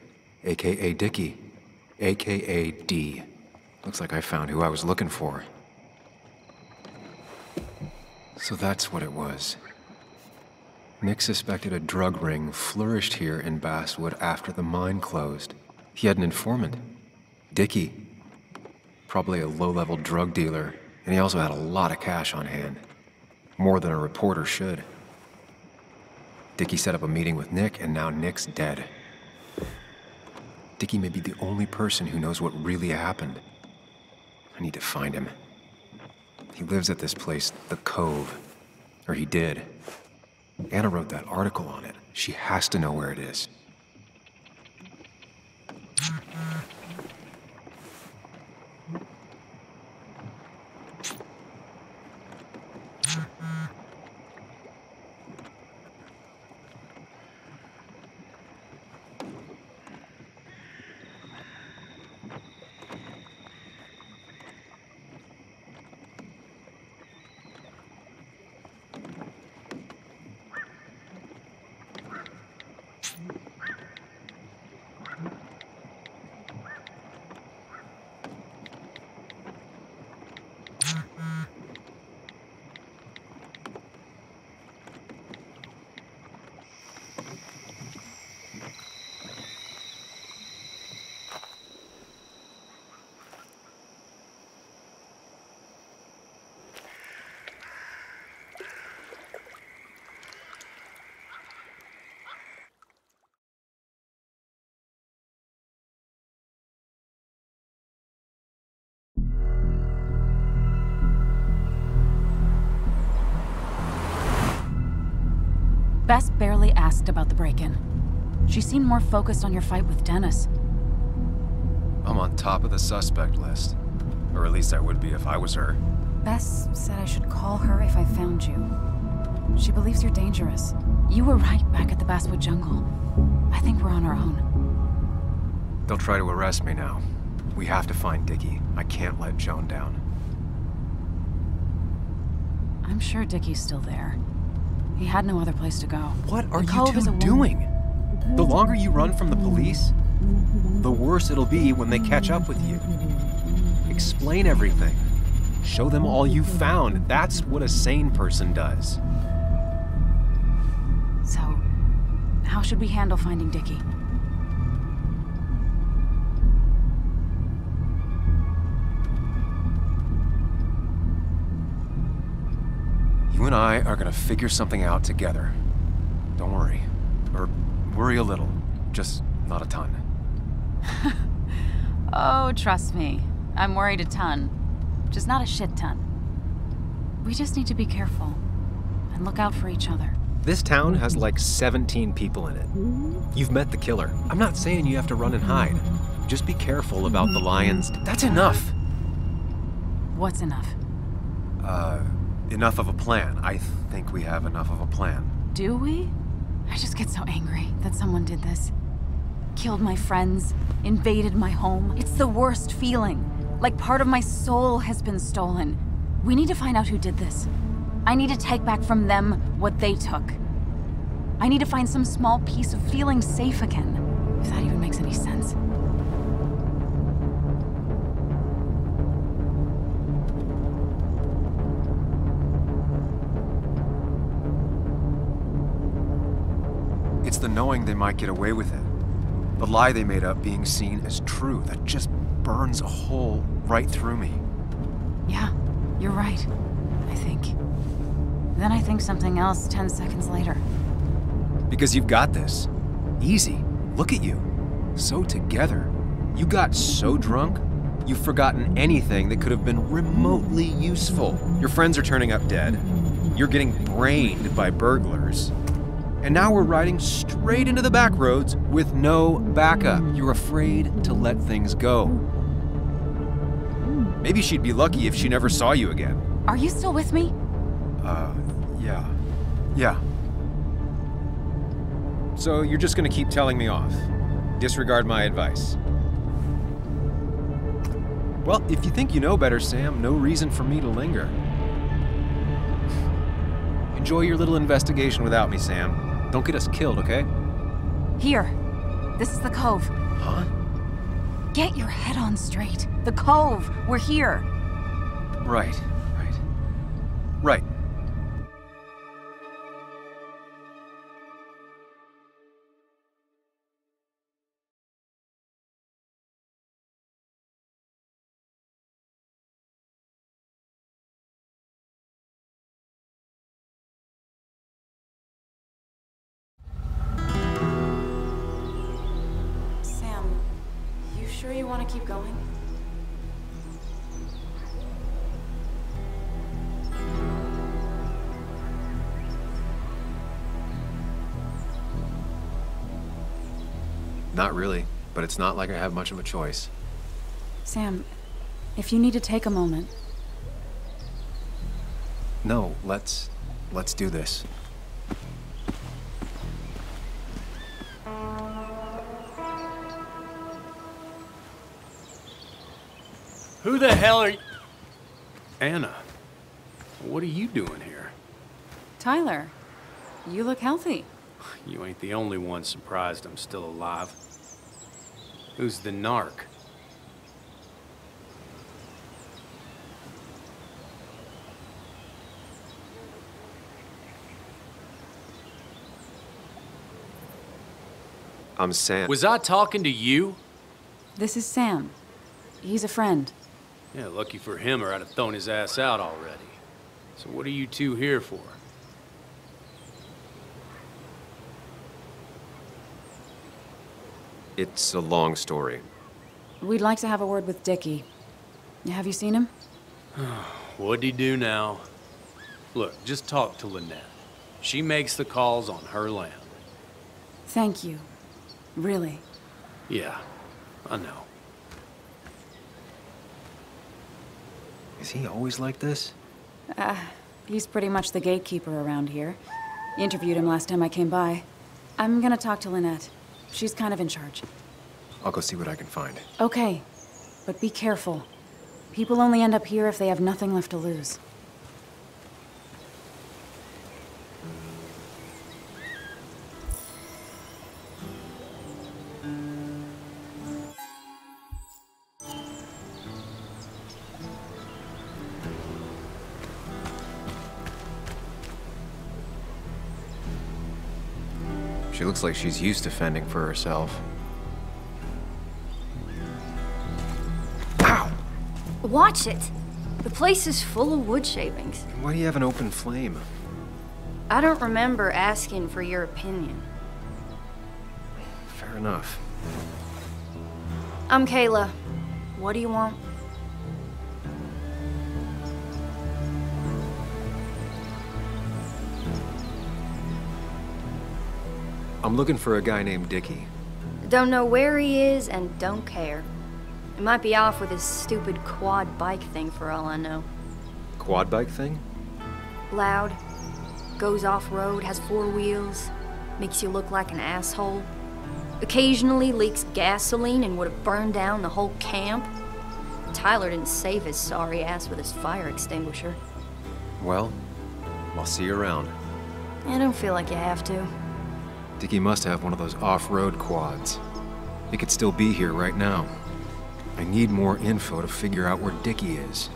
aka Dickie, aka D. Looks like I found who I was looking for. So that's what it was. Nick suspected a drug ring flourished here in Basswood after the mine closed. He had an informant, Dickie. Probably a low level drug dealer, and he also had a lot of cash on hand. More than a reporter should. Dickie set up a meeting with Nick, and now Nick's dead. Dickie may be the only person who knows what really happened. I need to find him. He lives at this place, The Cove. Or he did. Anna wrote that article on it. She has to know where it is. Bess barely asked about the break-in. She seemed more focused on your fight with Dennis. I'm on top of the suspect list. Or at least I would be if I was her. Bess said I should call her if I found you. She believes you're dangerous. You were right back at the Basswood Journal. I think we're on our own. They'll try to arrest me now. We have to find Dickie. I can't let Joan down. I'm sure Dickie's still there. He had no other place to go. What are The you two doing? The longer you run from the police, the worse it'll be when they catch up with you. Explain everything. Show them all you found. That's what a sane person does. So, how should we handle finding Dickie? Gonna figure something out together. Don't worry. Or worry a little. Just not a ton. <laughs> Oh, trust me. I'm worried a ton. Just not a shit ton. We just need to be careful. and look out for each other. This town has like 17 people in it. You've met the killer. I'm not saying you have to run and hide. Just be careful about the lions. That's enough. What's enough? Uh, enough of a plan. I think we have enough of a plan. Do we? I just get so angry that someone did this. Killed my friends, invaded my home. It's the worst feeling. Like part of my soul has been stolen. We need to find out who did this. I need to take back from them what they took. I need to find some small piece of feeling safe again. If that even makes any sense. Knowing they might get away with it. The lie they made up being seen as true that just burns a hole right through me. Yeah, you're right. I think. Then I think something else 10 seconds later. Because you've got this. Easy. Look at you. So together. You got so drunk, you've forgotten anything that could have been remotely useful. Your friends are turning up dead. You're getting brained by burglars. And now we're riding straight into the back roads with no backup. You're afraid to let things go. Maybe she'd be lucky if she never saw you again. Are you still with me? Uh, yeah. Yeah. So you're just gonna keep telling me off? Disregard my advice? Well, if you think you know better, Sam, no reason for me to linger. Enjoy your little investigation without me, Sam. Don't get us killed, okay? Here. This is the cove. Huh? Get your head on straight. The cove. We're here. Right, right. Right. But it's not like I have much of a choice. Sam, if you need to take a moment, No, let's. let's do this. Who the hell are you? Anna, what are you doing here? Tyler, you look healthy. You ain't the only one surprised I'm still alive. Who's the narc? I'm Sam. Was I talking to you? This is Sam. He's a friend. Yeah, lucky for him, or I'd have thrown his ass out already. So what are you two here for? It's a long story. We'd like to have a word with Dickie. Have you seen him? <sighs> What'd he do now? Look, just talk to Lynette. She makes the calls on her land. Thank you. Really. Yeah, I know. Is he always like this? Ah, he's pretty much the gatekeeper around here. Interviewed him last time I came by. I'm gonna talk to Lynette. She's kind of in charge. I'll go see what I can find. Okay, but be careful. People only end up here if they have nothing left to lose. Looks like she's used to fending for herself. Ow! Watch it. The place is full of wood shavings. Why do you have an open flame? I don't remember asking for your opinion. Fair enough. I'm Kayla. What do you want? I'm looking for a guy named Dickie. Don't know where he is and don't care. He might be off with his stupid quad bike thing for all I know. Quad bike thing? Loud, goes off-road, has four wheels, makes you look like an asshole. Occasionally leaks gasoline and would have burned down the whole camp. Tyler didn't save his sorry ass with his fire extinguisher. Well, I'll see you around. I don't feel like you have to. Dickie must have one of those off-road quads. It could still be here right now. I need more info to figure out where Dickie is.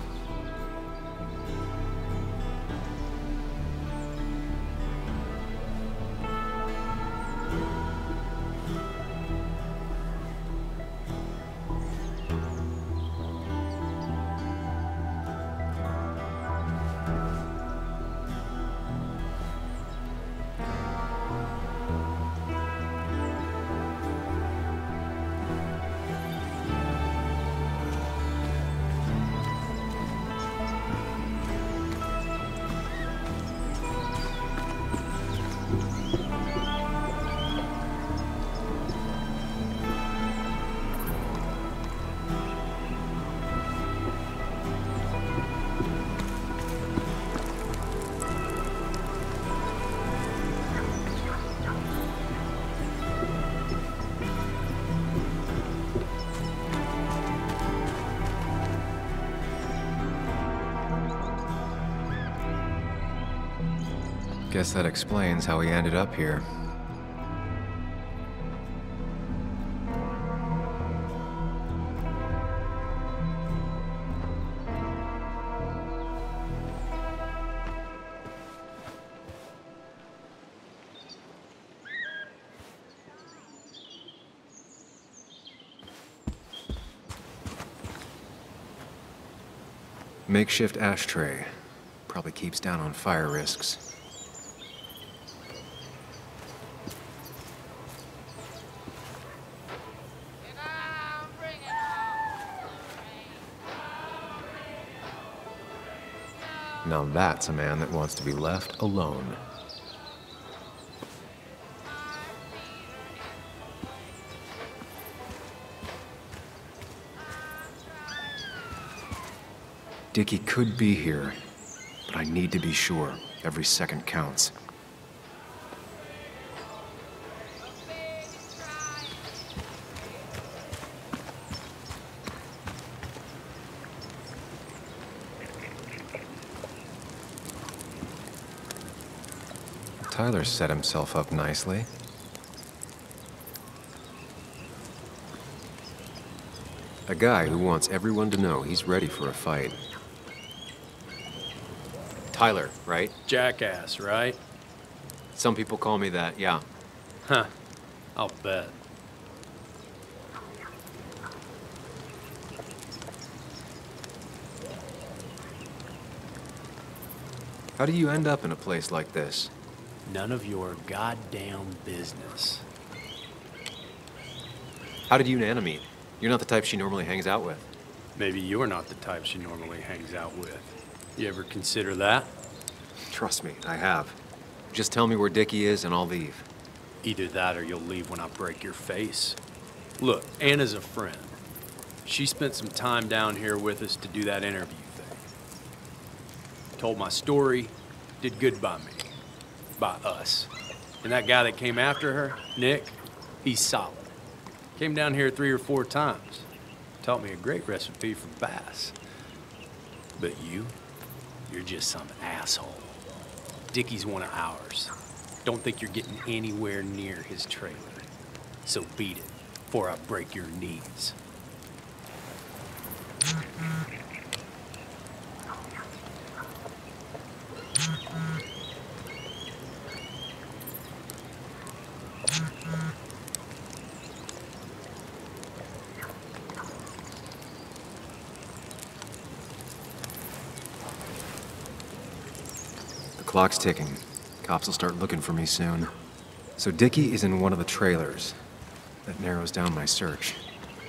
That explains how he ended up here. Makeshift ashtray. Probably keeps down on fire risks. Now that's a man that wants to be left alone. Dickie could be here, but I need to be sure. Every second counts. Tyler set himself up nicely. A guy who wants everyone to know he's ready for a fight. Tyler, right? Jackass, right? Some people call me that, yeah. Huh. I'll bet. How do you end up in a place like this? None of your goddamn business. How did you and Anna meet? You're not the type she normally hangs out with. Maybe you're not the type she normally hangs out with. You ever consider that? Trust me, I have. Just tell me where Dickie is and I'll leave. Either that or you'll leave when I break your face. Look, Anna's a friend. She spent some time down here with us to do that interview thing. Told my story, did good by me. By us. And that guy that came after her, Nick, he's solid. Came down here three or four times. Taught me a great recipe for bass. But you, you're just some asshole. Dickie's one of ours. Don't think you're getting anywhere near his trailer. So beat it, before I break your knees. Clock's ticking. Cops will start looking for me soon. So Dickie is in one of the trailers. That narrows down my search.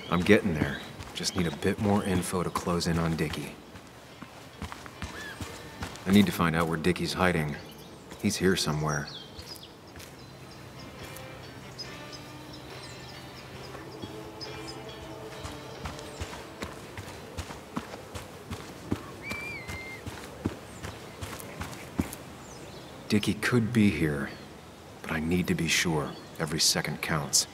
I'm getting there. Just need a bit more info to close in on Dickie. I need to find out where Dickie's hiding. He's here somewhere. Dickie could be here, but I need to be sure. Every second counts.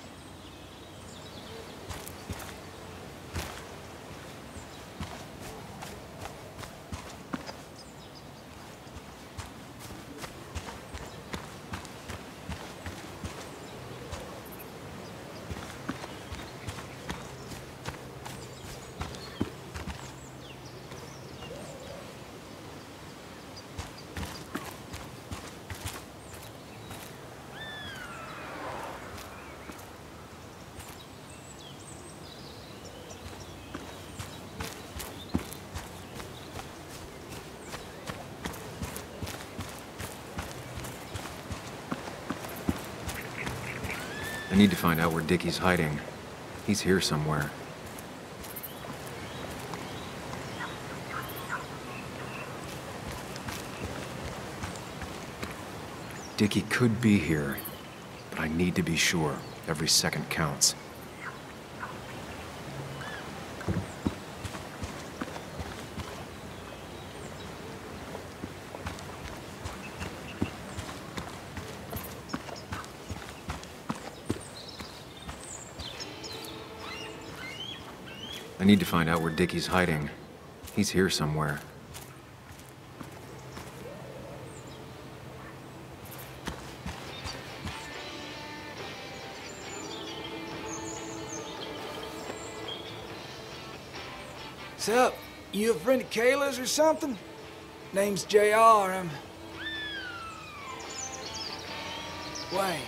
Find out where Dickie's hiding. He's here somewhere. Dickie could be here, but I need to be sure. Every second counts. Need to find out where Dickie's hiding. He's here somewhere. Sup? You a friend of Kayla's or something? Name's JR. I'm... Wait.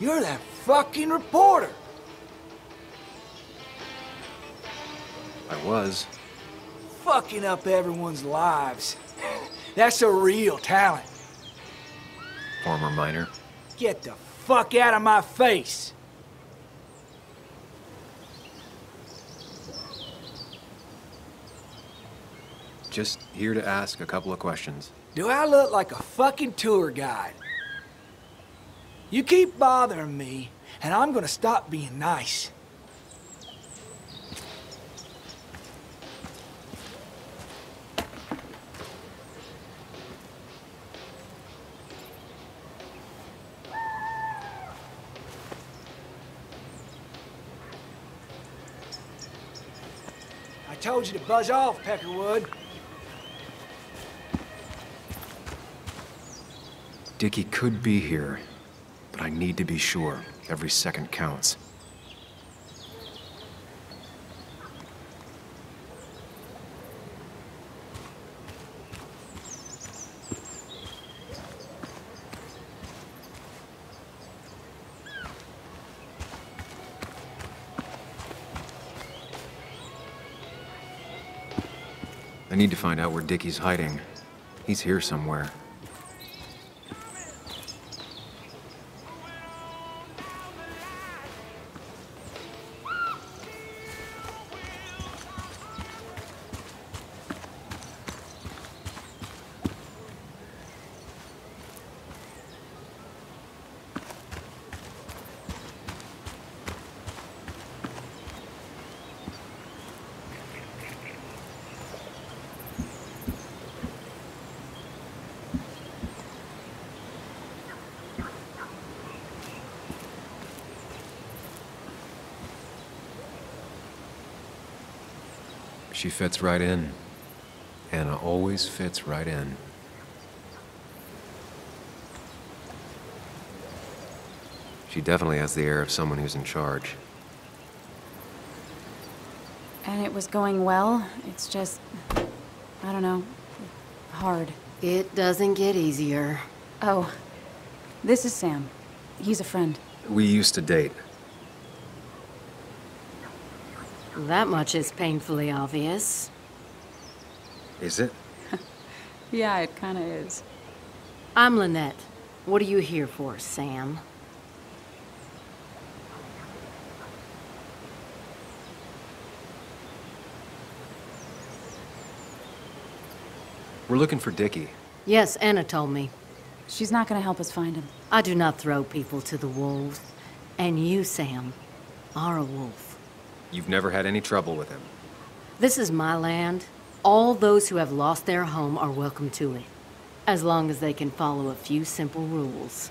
You're that fucking reporter. I was. Fucking up everyone's lives. That's a real talent. Former miner. Get the fuck out of my face. Just here to ask a couple of questions. Do I look like a fucking tour guide? You keep bothering me, and I'm gonna stop being nice. I told you to buzz off, Peckerwood. Dickie could be here, but I need to be sure. Every second counts. Need to find out where Dickie's hiding. He's here somewhere. She fits right in. Anna always fits right in. She definitely has the air of someone who's in charge. And it was going well. It's just, I don't know, hard. It doesn't get easier. Oh, this is Sam. He's a friend. We used to date. That much is painfully obvious. Is it? <laughs> Yeah, it kind of is. I'm Lynette. What are you here for, Sam? We're looking for Dickie. Yes, Anna told me. She's not gonna help us find him. I do not throw people to the wolves. And you, Sam, are a wolf. You've never had any trouble with him. This is my land. All those who have lost their home are welcome to it. As long as they can follow a few simple rules.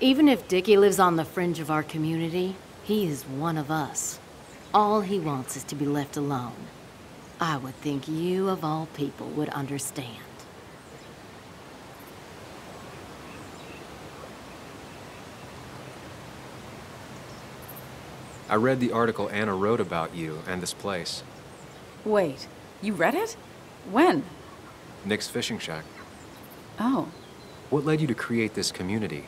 Even if Dickie lives on the fringe of our community, he is one of us. All he wants is to be left alone. I would think you, of all people, would understand. I read the article Anna wrote about you and this place. Wait, you read it? When? Nick's Fishing Shack. Oh. What led you to create this community?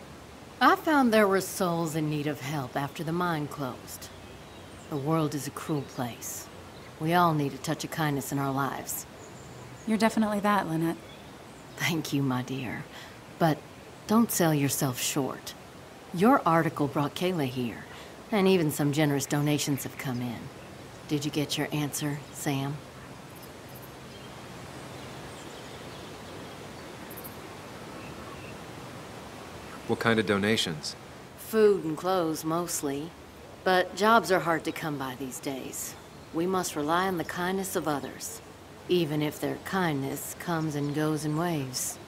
I found there were souls in need of help after the mine closed. The world is a cruel place. We all need a touch of kindness in our lives. You're definitely that, Lynette. Thank you, my dear. But don't sell yourself short. Your article brought Kayla here, and even some generous donations have come in. Did you get your answer, Sam? What kind of donations? Food and clothes, mostly. But jobs are hard to come by these days. We must rely on the kindness of others, even if their kindness comes and goes in waves.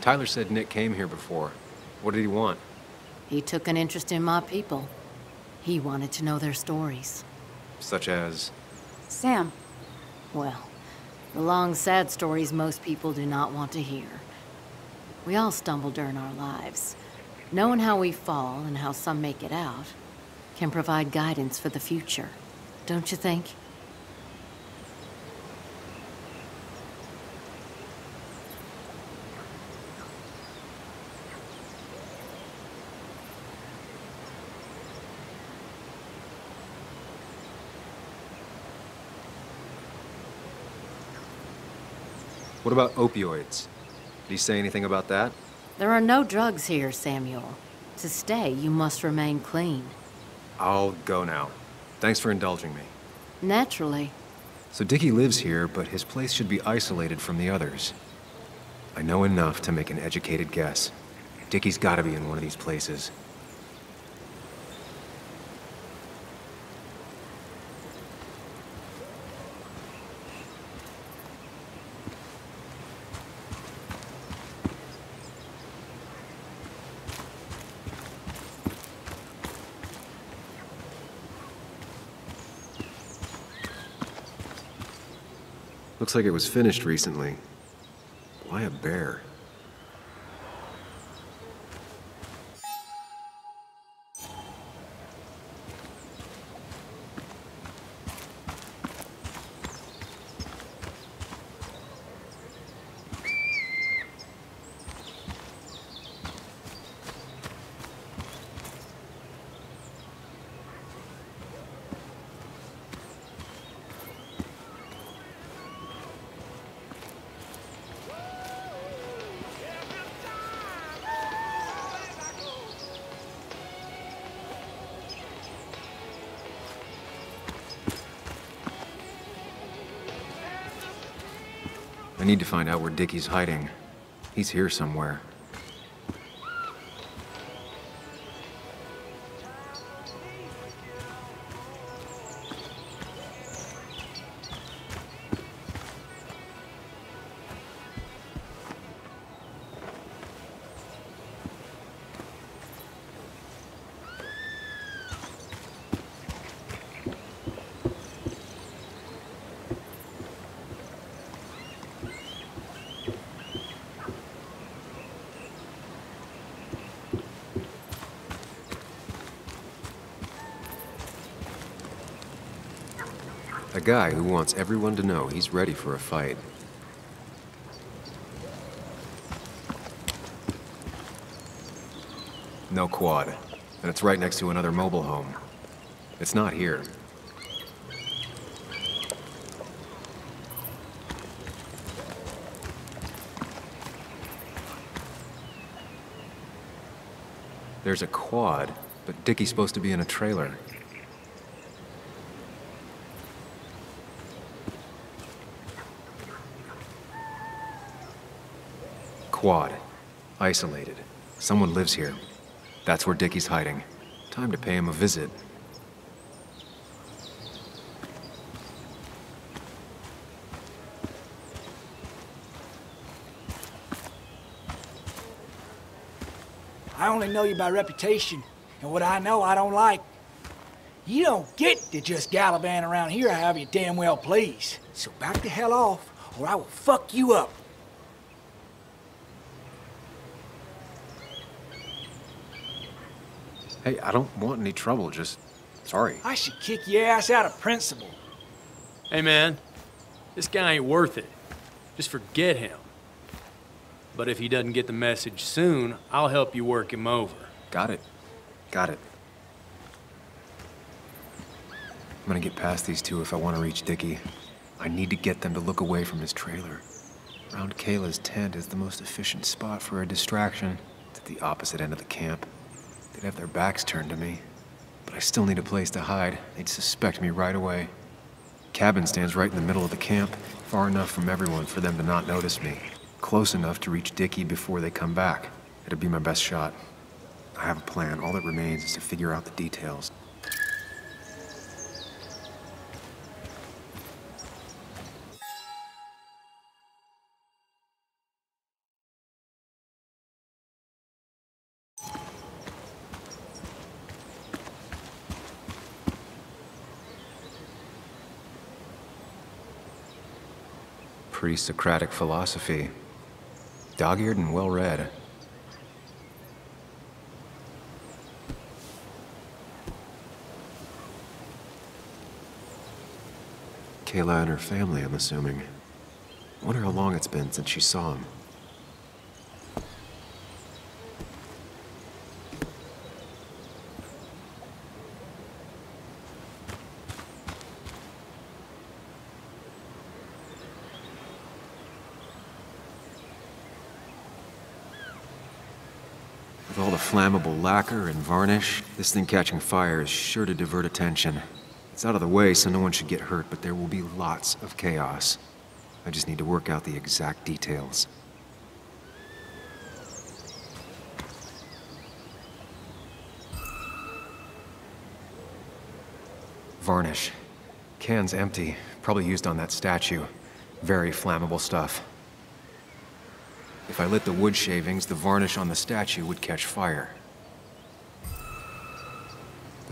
Tyler said Nick came here before. What did he want? He took an interest in my people. He wanted to know their stories. Such as? Sam. Well, the long, sad stories most people do not want to hear. We all stumble during our lives. Knowing how we fall and how some make it out can provide guidance for the future, don't you think? What about opioids? Did he say anything about that? There are no drugs here, Samuel. To stay, you must remain clean. I'll go now. Thanks for indulging me. Naturally. So Dickie lives here, but his place should be isolated from the others. I know enough to make an educated guess. Dickie's gotta be in one of these places. Looks like it was finished recently. Why a bear? Need to find out where Dickie's hiding. He's here somewhere. Guy who wants everyone to know he's ready for a fight. No quad. And it's right next to another mobile home. It's not here. There's a quad, but Dickie's supposed to be in a trailer. Isolated. Someone lives here. That's where Dickie's hiding. Time to pay him a visit. I only know you by reputation, and what I know I don't like. You don't get to just gallivant around here however you damn well please. So back the hell off, or I will fuck you up. Hey, I don't want any trouble, just sorry. I should kick your ass out of principle. Hey, man, this guy ain't worth it. Just forget him. But if he doesn't get the message soon, I'll help you work him over. Got it. Got it. I'm gonna get past these two if I want to reach Dickie. I need to get them to look away from his trailer. Around Kayla's tent is the most efficient spot for a distraction. It's at the opposite end of the camp. They'd have their backs turned to me. But I still need a place to hide. They'd suspect me right away. Cabin stands right in the middle of the camp, far enough from everyone for them to not notice me. Close enough to reach Dickie before they come back. It'd be my best shot. I have a plan. All that remains is to figure out the details. Pre-Socratic philosophy. Dog-eared and well-read. Kayla and her family, I'm assuming. Wonder how long it's been since she saw him. With all the flammable lacquer and varnish, this thing catching fire is sure to divert attention. It's out of the way, so no one should get hurt, but there will be lots of chaos. I just need to work out the exact details. Varnish. Can's empty. Probably used on that statue. Very flammable stuff. If I lit the wood shavings, the varnish on the statue would catch fire.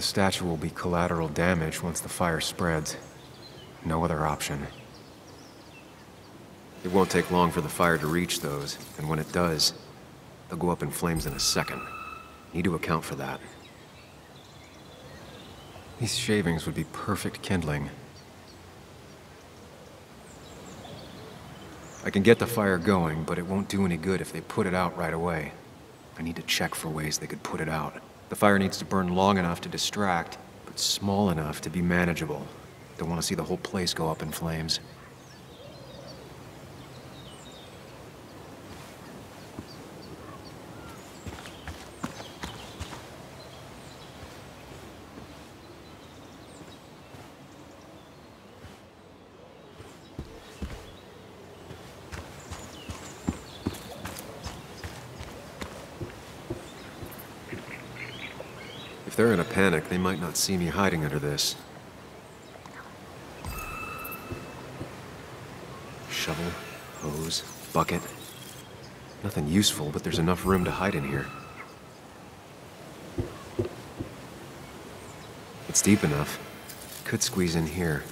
The statue will be collateral damage once the fire spreads. No other option. It won't take long for the fire to reach those, and when it does, they'll go up in flames in a second. Need to account for that. These shavings would be perfect kindling. I can get the fire going, but it won't do any good if they put it out right away. I need to check for ways they could put it out. The fire needs to burn long enough to distract, but small enough to be manageable. Don't want to see the whole place go up in flames. If they're in a panic, they might not see me hiding under this. Shovel, hose, bucket. Nothing useful, but there's enough room to hide in here. It's deep enough. Could squeeze in here.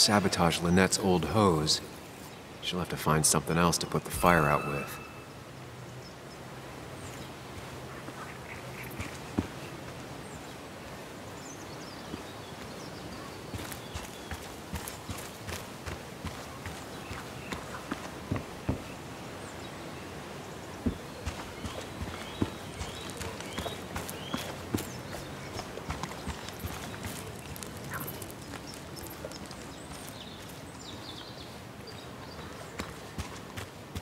Sabotage Lynette's old hose, she'll have to find something else to put the fire out with.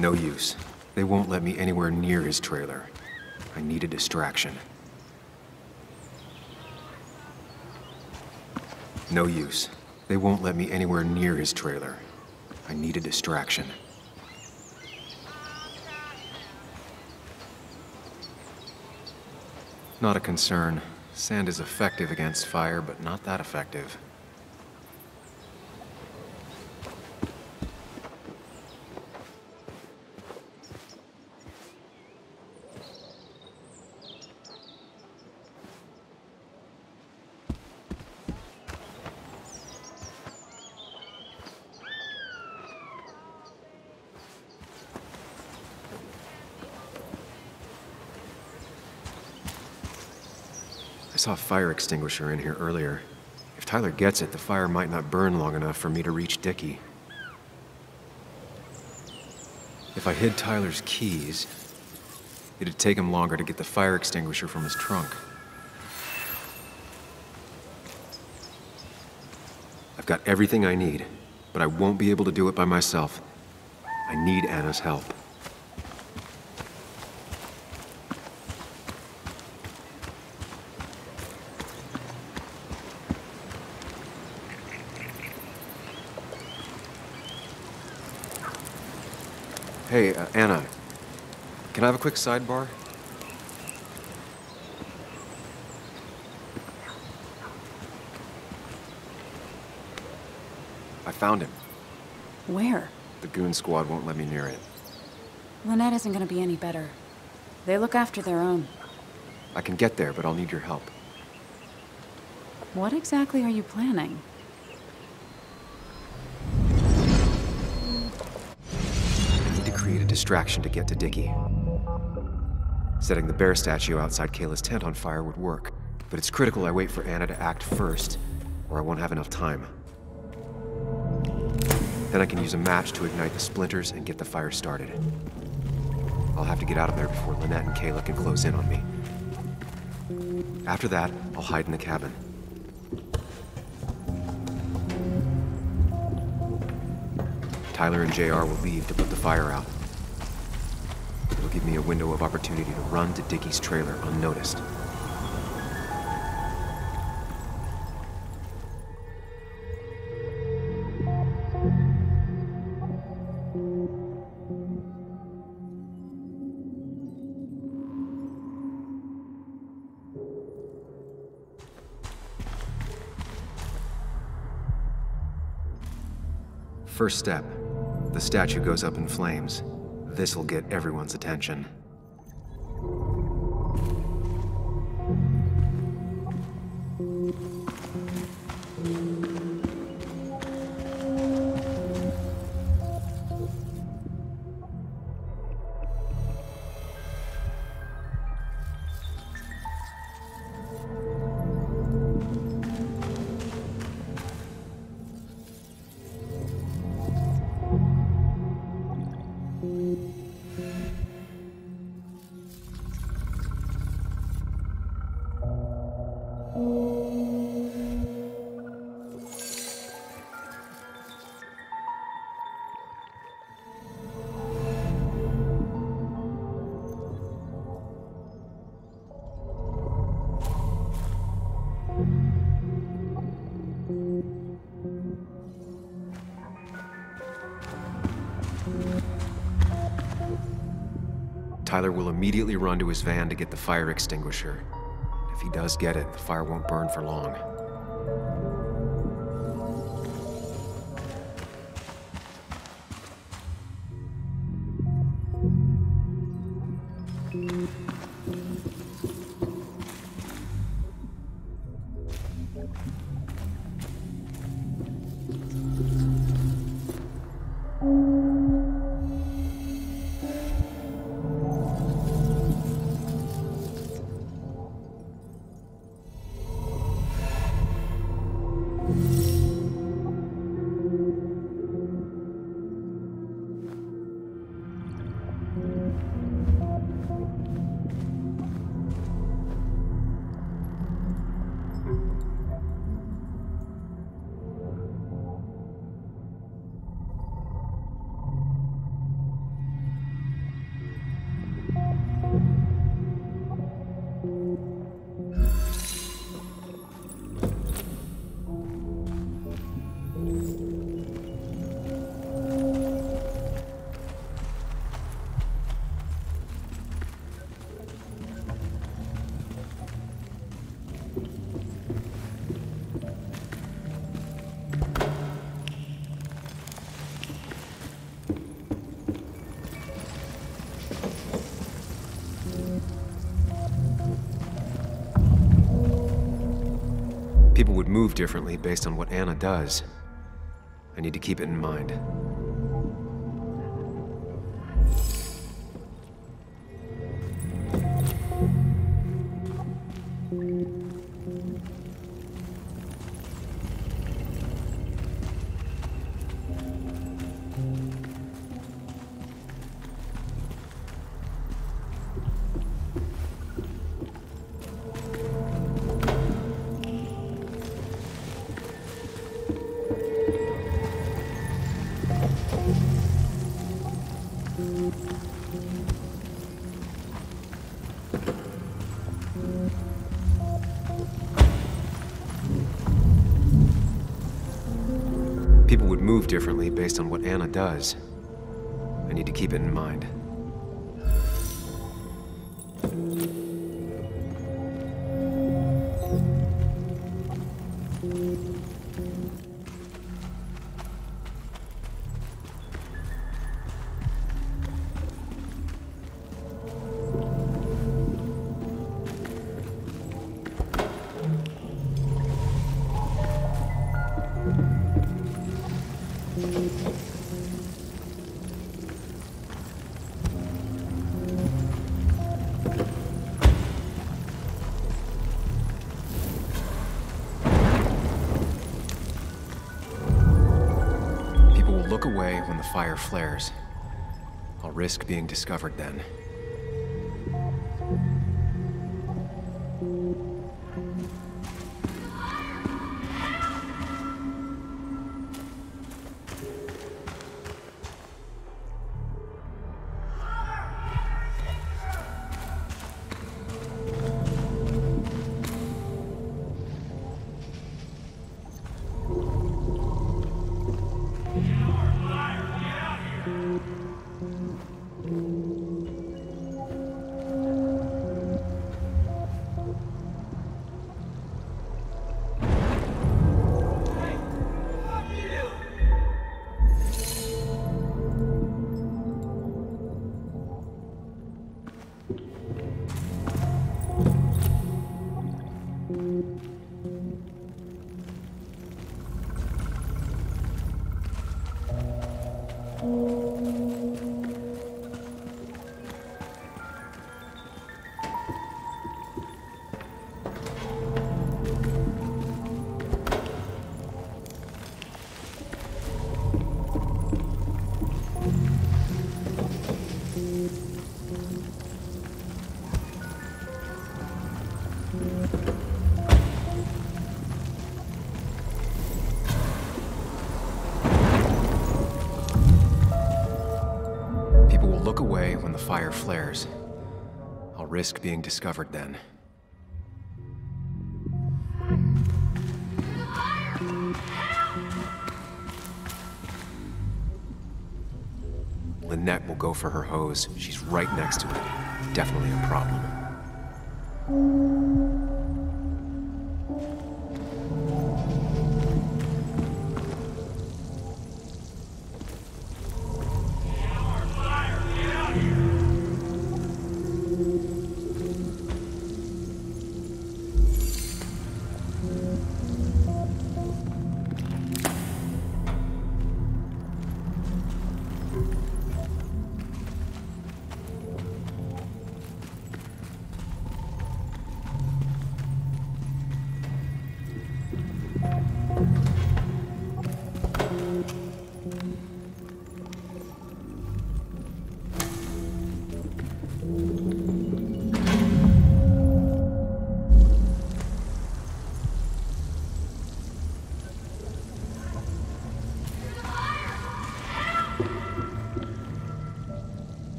No use. They won't let me anywhere near his trailer. I need a distraction. No use. They won't let me anywhere near his trailer. I need a distraction. Not a concern. Sand is effective against fire, but not that effective. Saw a fire extinguisher in here earlier. If Tyler gets it, the fire might not burn long enough for me to reach Dickie. If I hid Tyler's keys, it'd take him longer to get the fire extinguisher from his trunk. I've got everything I need, but I won't be able to do it by myself. I need Anna's help. Hey, uh, Anna. Can I have a quick sidebar? I found him. Where? The goon squad won't let me near it. Lynette isn't gonna be any better. They look after their own. I can get there, but I'll need your help. What exactly are you planning? I need to create a distraction to get to Dickie. Setting the bear statue outside Kayla's tent on fire would work, but it's critical I wait for Anna to act first, or I won't have enough time. Then I can use a match to ignite the splinters and get the fire started. I'll have to get out of there before Lynette and Kayla can close in on me. After that, I'll hide in the cabin. Tyler and JR will leave to put the fire out. Give me a window of opportunity to run to Dickie's trailer unnoticed. First step. The statue goes up in flames. This'll get everyone's attention. Tyler will immediately run to his van to get the fire extinguisher. If he does get it, the fire won't burn for long. Differently based on what Anna does. I need to keep it in mind. Differently based on what Anna does. Flares. I'll risk being discovered then. Fire flares. I'll risk being discovered then. Lynette will go for her hose. She's right next to it. Definitely a problem.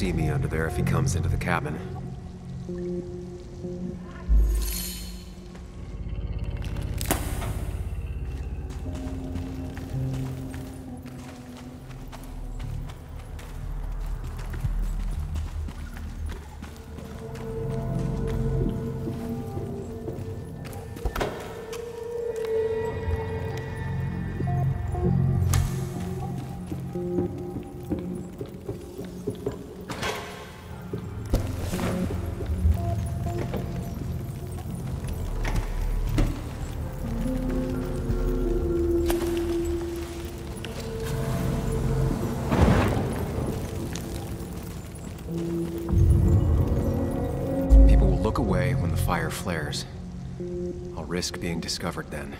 See me under there if he comes into the cabin. Risk being discovered then.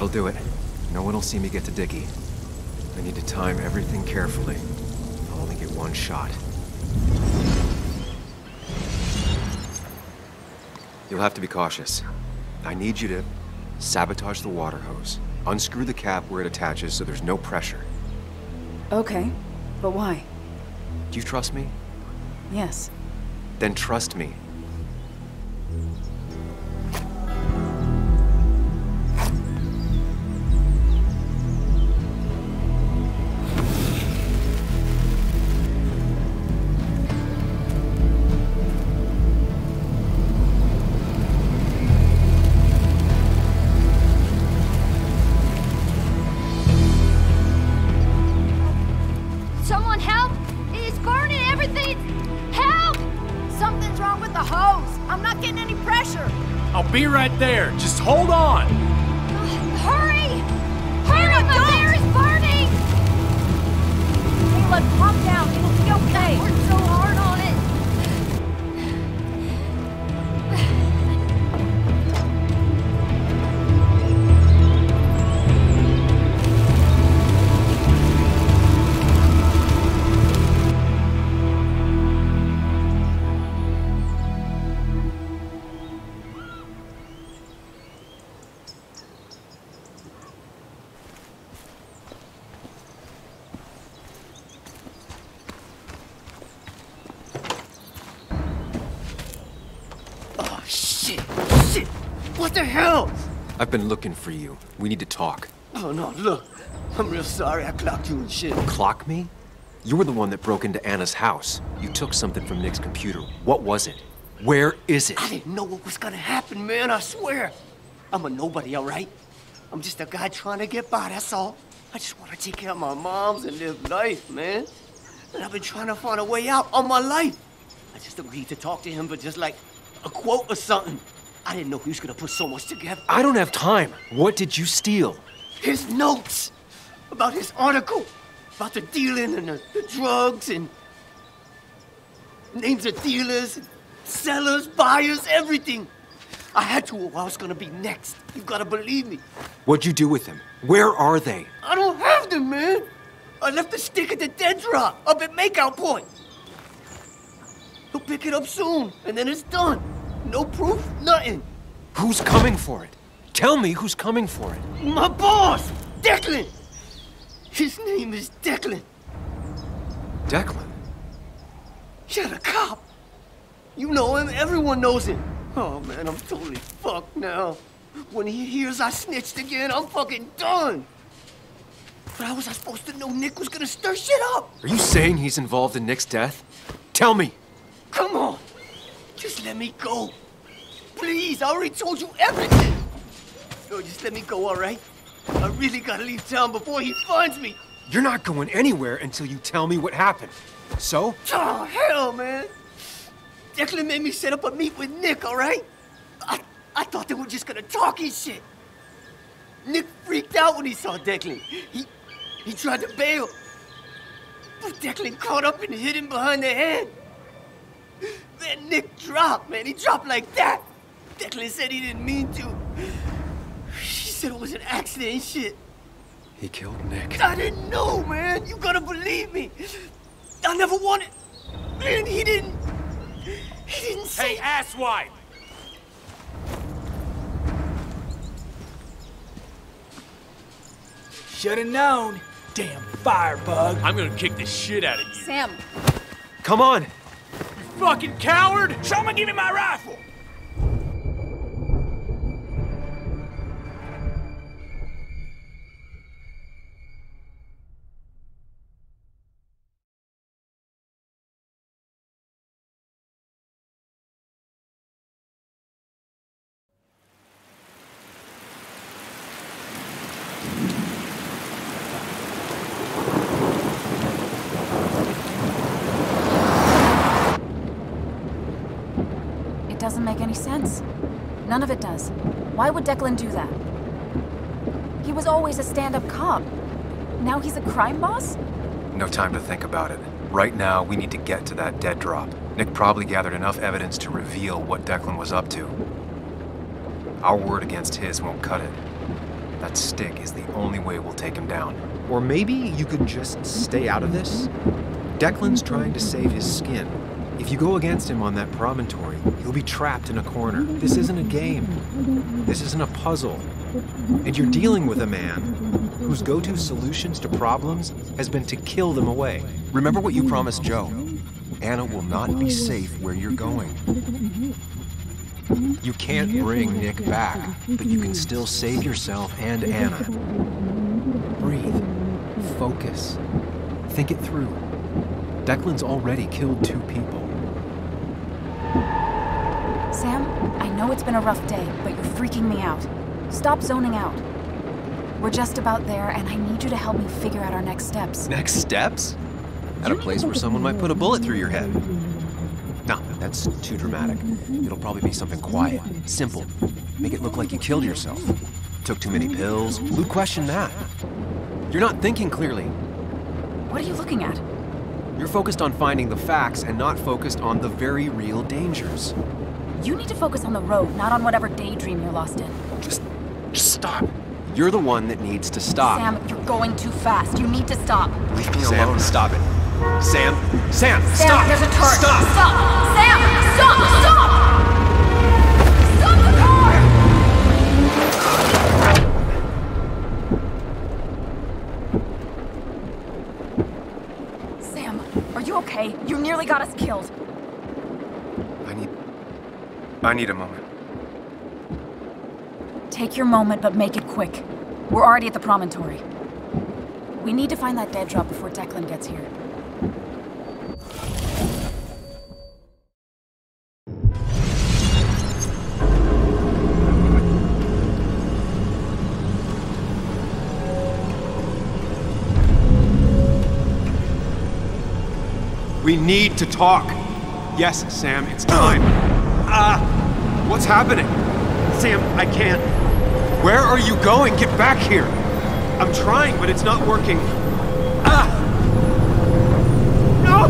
That'll do it. No one will see me get to Dickie. I need to time everything carefully. I'll only get one shot. You'll have to be cautious. I need you to sabotage the water hose. Unscrew the cap where it attaches so there's no pressure. Okay, but why? Do you trust me? Yes. Then trust me. I've been looking for you. We need to talk. Oh, no, look. I'm real sorry I clocked you and shit. Clock me? You were the one that broke into Anna's house. You took something from Nick's computer. What was it? Where is it? I didn't know what was gonna happen, man, I swear. I'm a nobody, all right? I'm just a guy trying to get by, that's all. I just want to take care of my moms and live life, man. And I've been trying to find a way out all my life. I just agreed to talk to him for just like a quote or something. I didn't know he was gonna put so much together. I don't have time. What did you steal? His notes about his article, about the dealing and the, the drugs and names of dealers, sellers, buyers, everything. I had to or I was gonna be next. You gotta believe me. What'd you do with them? Where are they? I don't have them, man. I left the stick at the dead drop up at Makeout Point. He'll pick it up soon, and then it's done. No proof, nothing. Who's coming for it? Tell me who's coming for it. My boss, Declan. His name is Declan. Declan? You're the cop. You know him, everyone knows him. Oh man, I'm totally fucked now. When he hears I snitched again, I'm fucking done. But how was I supposed to know Nick was gonna stir shit up? Are you saying he's involved in Nick's death? Tell me. Come on. Just let me go. Please, I already told you everything. No, just let me go, all right? I really gotta leave town before he finds me. You're not going anywhere until you tell me what happened. So? Oh, hell, man. Declan made me set up a meet with Nick, all right? I, I thought they were just gonna talk and shit. Nick freaked out when he saw Declan. He, he tried to bail. But Declan caught up and hit him behind the head. Then Nick dropped, man. He dropped like that. Declan said he didn't mean to. She said it was an accident and shit. He killed Nick. I didn't know, man. You gotta believe me. I never wanted. Man, he didn't. He didn't say. Hey, asswipe! Should have known. Damn firebug. I'm gonna kick the shit out of you. Sam, Come on! Fucking coward! Someone give me my rifle. Why would Declan do that? He was always a stand-up cop. Now he's a crime boss? No time to think about it. Right now, we need to get to that dead drop. Nick probably gathered enough evidence to reveal what Declan was up to. Our word against his won't cut it. That stick is the only way we'll take him down. Or maybe you could just stay out of this? Declan's trying to save his skin. If you go against him on that promontory, he'll be trapped in a corner. This isn't a game. This isn't a puzzle. And you're dealing with a man whose go-to solutions to problems has been to kill them away. Remember what you promised Joe. Anna will not be safe where you're going. You can't bring Nick back, but you can still save yourself and Anna. Breathe. Focus. Think it through. Declan's already killed two people. Sam, I know it's been a rough day, but you're freaking me out. Stop zoning out. We're just about there, and I need you to help me figure out our next steps. Next steps? At a place where someone might put a bullet through your head. No, that's too dramatic. It'll probably be something quiet, simple. Make it look like you killed yourself. Took too many pills. Who questioned that? You're not thinking clearly. What are you looking at? You're focused on finding the facts and not focused on the very real dangers. You need to focus on the road, not on whatever daydream you're lost in. Just, just stop. You're the one that needs to stop. Sam, you're going too fast. You need to stop. Leave me Sam, alone. Stop it. Sam, Sam, Sam, stop! there's a turret. Stop! Stop! Sam, stop! Stop! Stop the car! Sam, are you okay? You nearly got us killed. I need. A moment. Take your moment, but make it quick. We're already at the promontory. We need to find that dead drop before Declan gets here. We need to talk. Yes, Sam, it's time. Ah! What's happening? Sam, I can't. Where are you going? Get back here! I'm trying, but it's not working. Ah! No!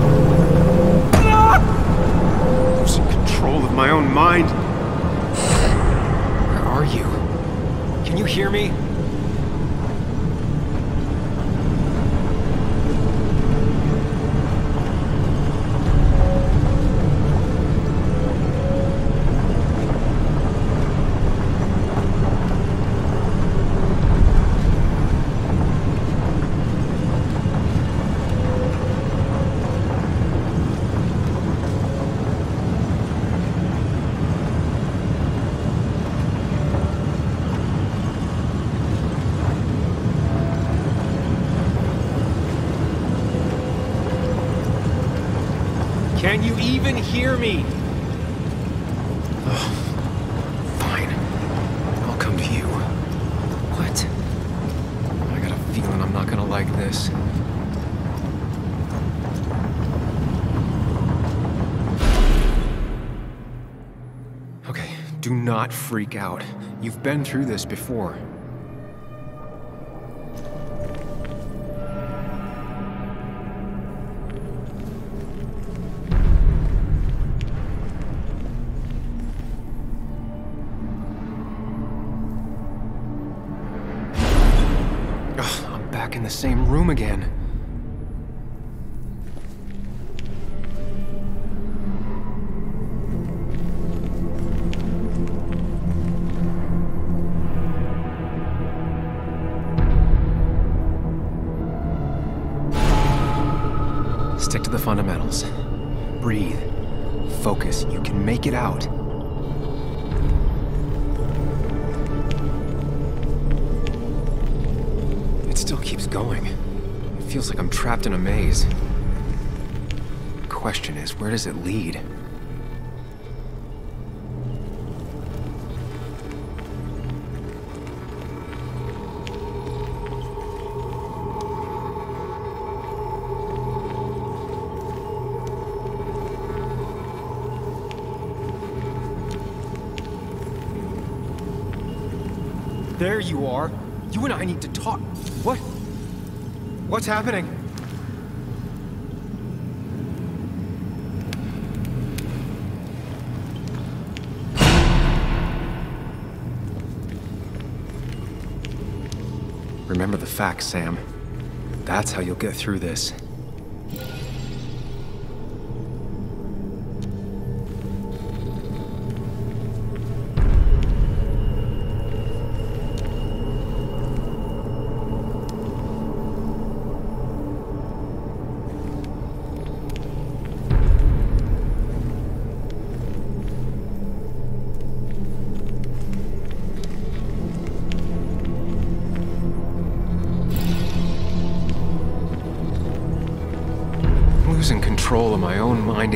Ah! Losing control of my own mind. Where are you? Can you hear me? Not freak out. You've been through this before. Trapped in a maze. Question is, where does it lead? There you are. You and I need to talk. What? What's happening? Remember the facts, Sam. That's how you'll get through this.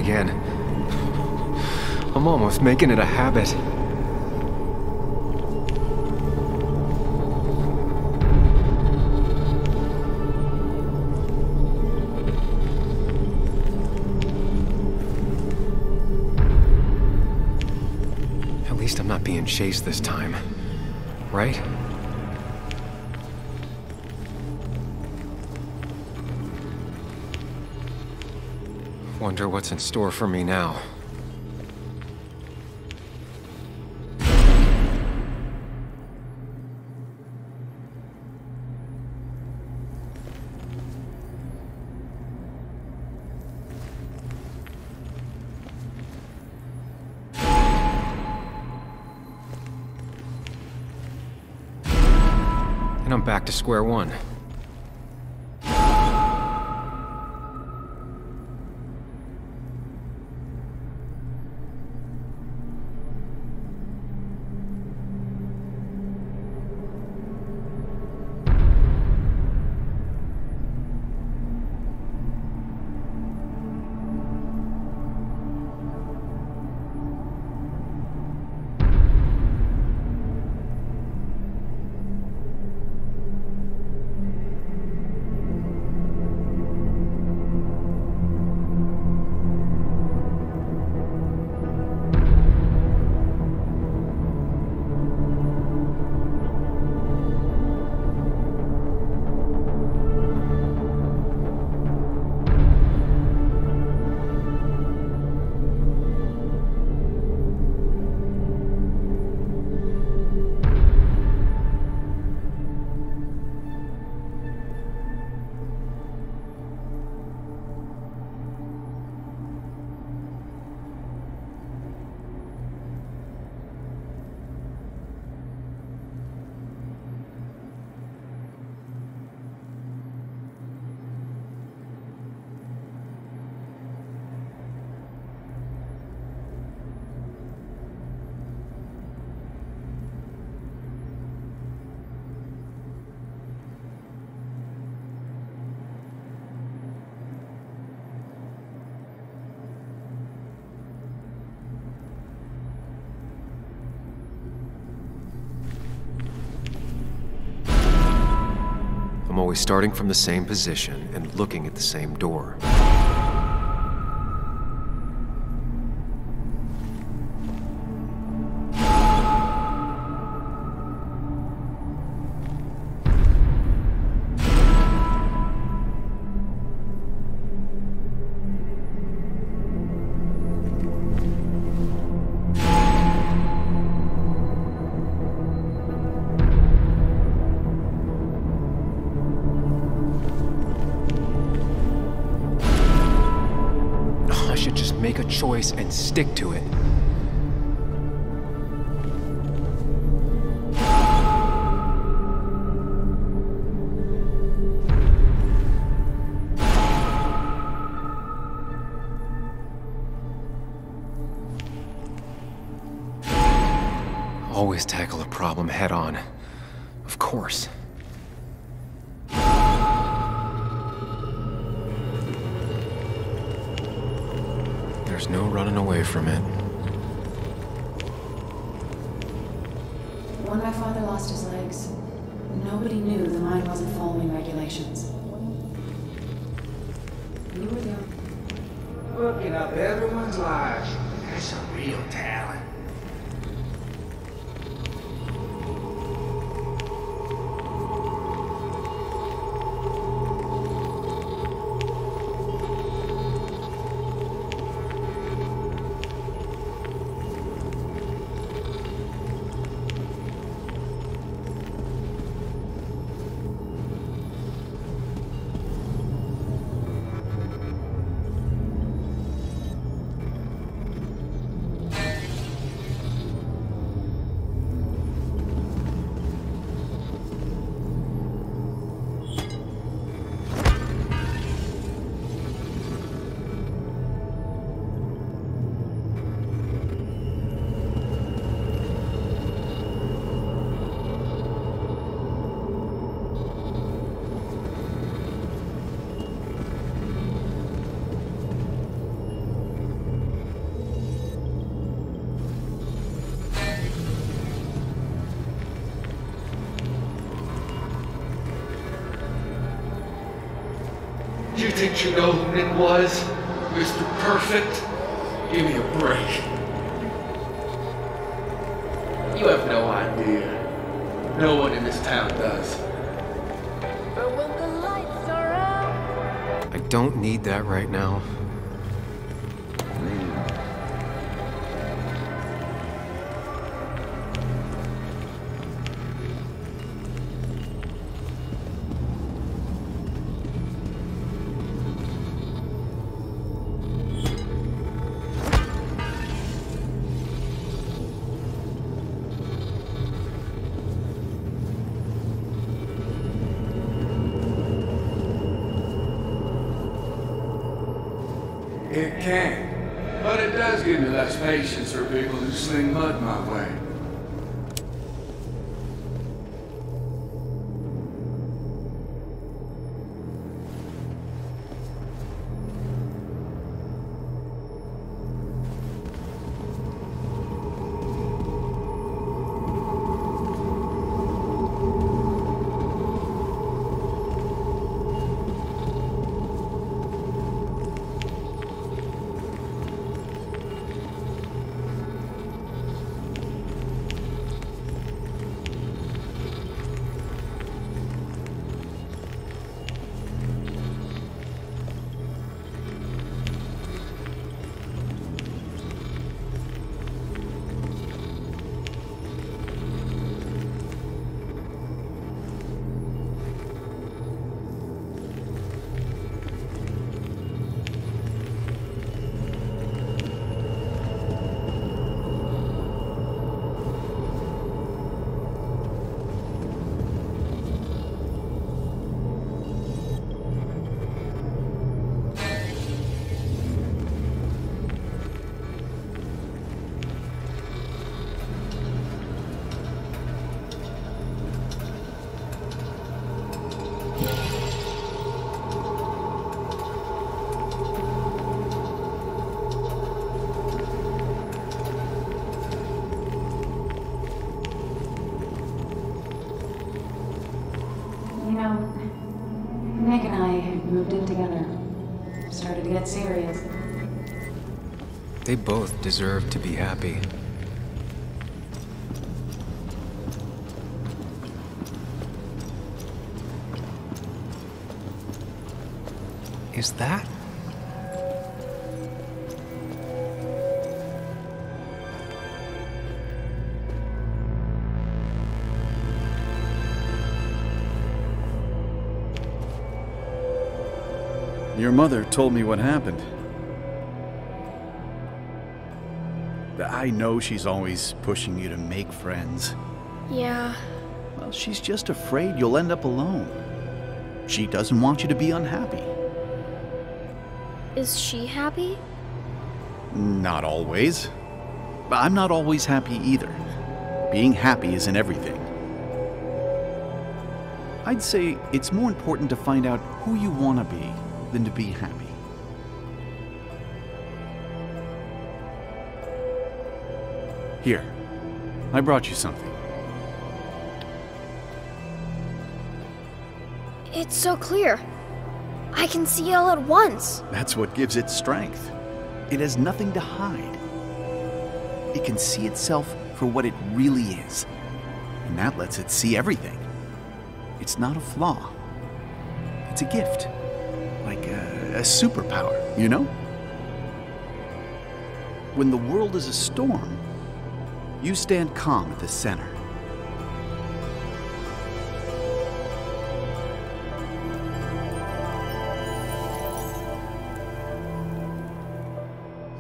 Again. I'm almost making it a habit. At least I'm not being chased this time. Right? Wonder what's in store for me now. And I'm back to square one. Starting from the same position and looking at the same door. You think you know who Nick was? Mr. Perfect? Give me a break. You have no idea. No one in this town does. But when the lights are out, I don't need that right now. They both deserve to be happy. Is that? Your mother told me what happened. I know she's always pushing you to make friends. Yeah. Well, she's just afraid you'll end up alone. She doesn't want you to be unhappy. Is she happy? Not always. I'm not always happy either. being happy isn't everything. I'd say it's more important to find out who you want to be than to be happy. Here, I brought you something. It's so clear. I can see it all at once. That's what gives it strength. It has nothing to hide. It can see itself for what it really is, and that lets it see everything. It's not a flaw, it's a gift. Like a, a superpower, you know? When the world is a storm, you stand calm at the center.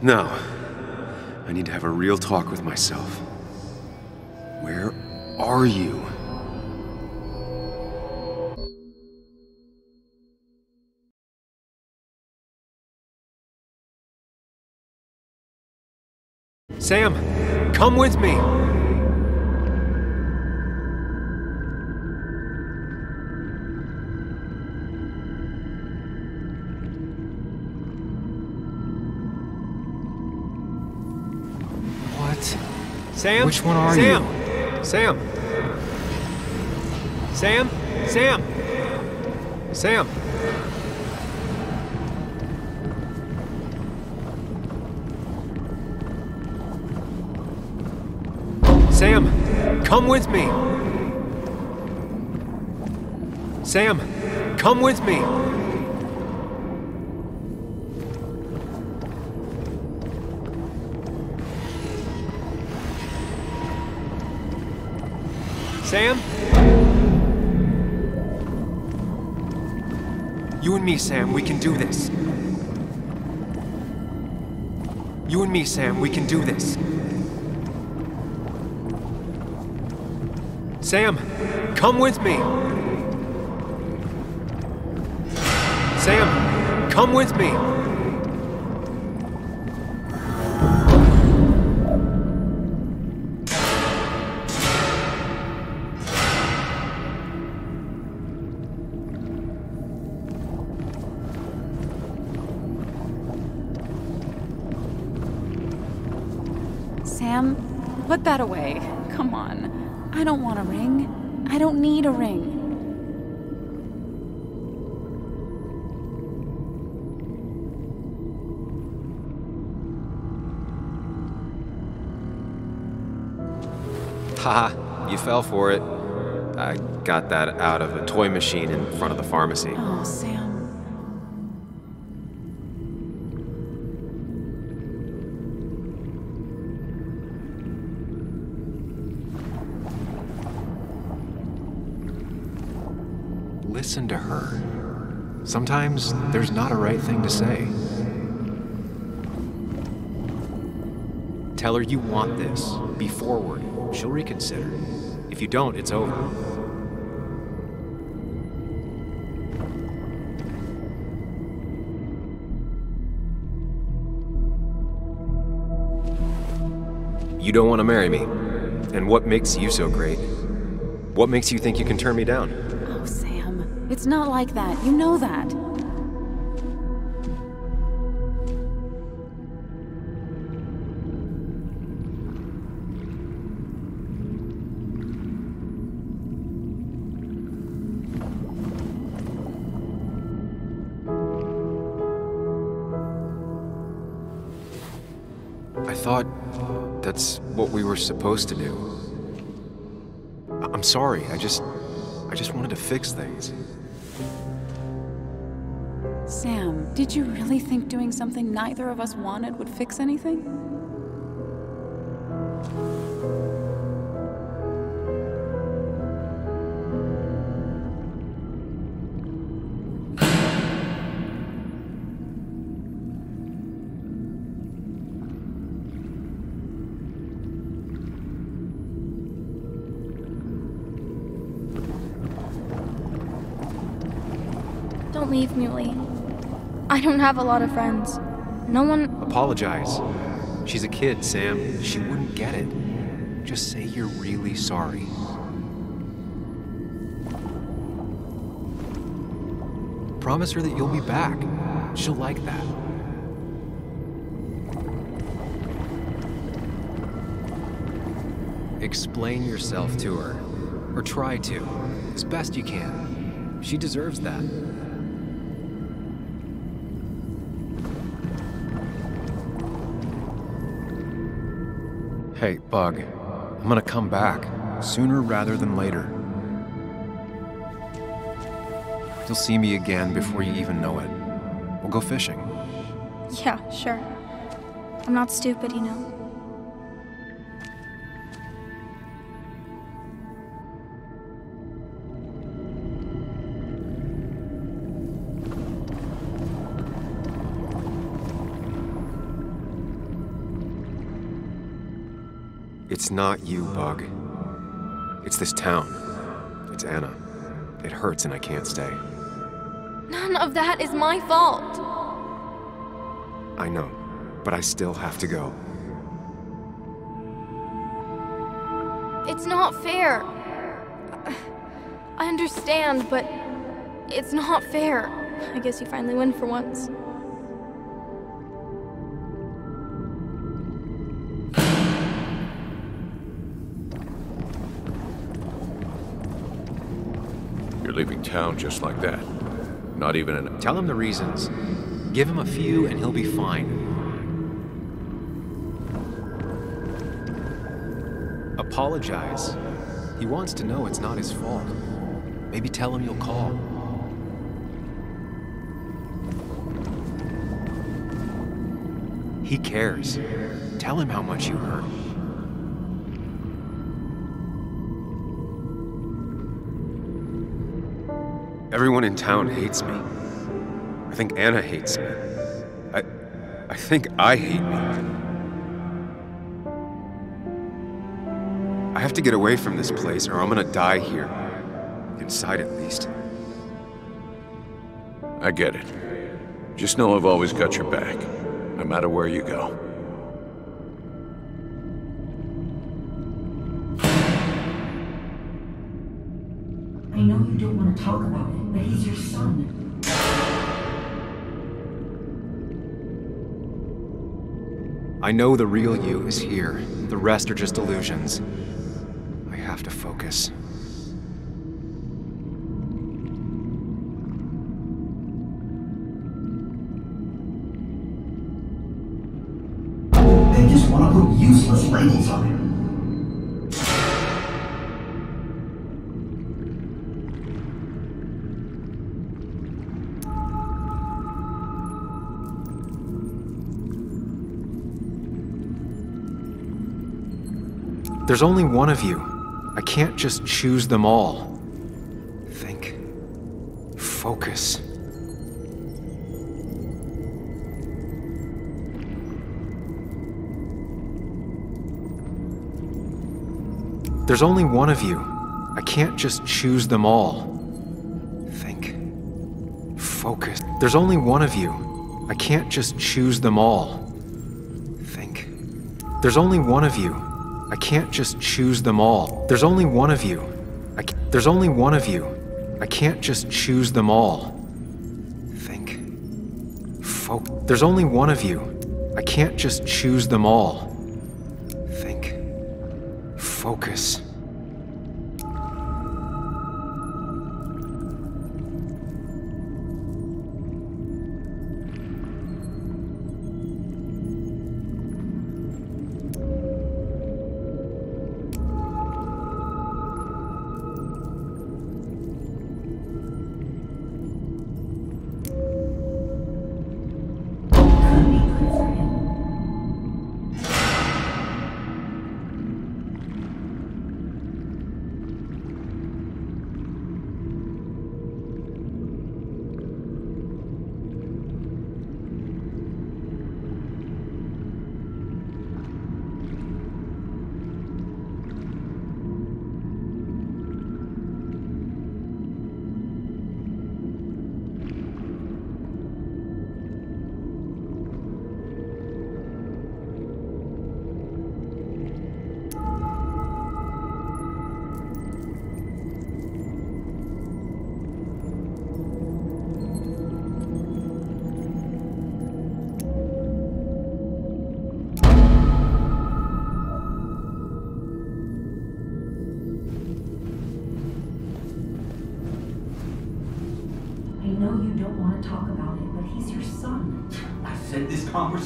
No. I need to have a real talk with myself. Where are you? Sam, come with me. What? Sam? Which one are Sam? you? Sam? Sam? Sam? Sam? Sam, come with me. Sam, come with me. Sam? You and me, Sam, we can do this. You and me, Sam, we can do this. Sam, come with me. Sam, come with me. Sam, put that away. Come on. Haha, you fell for it. I got that out of a toy machine in front of the pharmacy. Oh, Sam. Listen to her. Sometimes there's not a right thing to say. Tell her you want this. Be forward. She'll reconsider. If you don't, it's over. You don't want to marry me. And what makes you so great? What makes you think you can turn me down? Oh, Sam. It's not like that. You know that. What we were supposed to do. I'm sorry. I just I just wanted to fix things. Sam, did you really think doing something neither of us wanted would fix anything? Don't leave, Muley. I don't have a lot of friends. No one. Apologize. She's a kid, Sam. She wouldn't get it. Just say you're really sorry. Promise her that you'll be back. She'll like that. Explain yourself to her. Or try to. As best you can. She deserves that. Hey, Bug. I'm gonna come back. Sooner rather than later. You'll see me again before you even know it. We'll go fishing. Yeah, sure. I'm not stupid, you know. It's not you, Bug. It's this town. It's Anna. It hurts and I can't stay. None of that is my fault. I know, but I still have to go. It's not fair. I understand, but it's not fair. I guess you finally win for once. You're leaving town just like that. Not even an. Tell him the reasons. Give him a few and he'll be fine. Apologize. He wants to know it's not his fault. Maybe tell him you'll call. He cares. Tell him how much you hurt. Everyone in town hates me. I think Anna hates me. I. I think I hate me. I have to get away from this place or I'm gonna die here. Inside at least. I get it. Just know I've always got your back, no matter where you go. I know the real you is here. The rest are just illusions. I have to focus. They just want to put useless labels on him. There's only one of you. I can't just choose them all. Think. Focus. There's only one of you. I can't just choose them all. Think. Focus. There's only one of you. I can't just choose them all. Think. There's only one of you. I can't just choose them all. There's only one of you. I ca- There's only one of you. I can't just choose them all. Think. Folk. There's only one of you. I can't just choose them all. Think. Focus.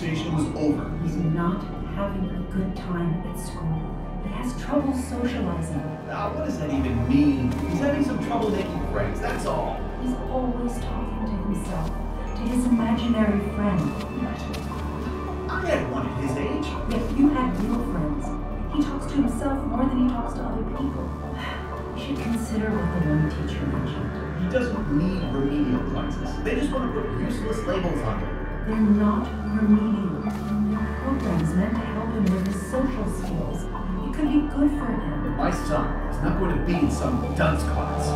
Conversation was over. He's not having a good time at school. He has trouble socializing. Ah, what does that even mean? He's having some trouble making friends, that's all. He's always talking to himself, to his imaginary friend. I had one at his age. Yet you had real friends. He talks to himself more than he talks to other people. <sighs> You should consider what the one teacher mentioned. He doesn't need remedial classes. They just want to put useless labels on him. They're not remedial. Skills. It could be good for him. My son is not going to be in some dunce class.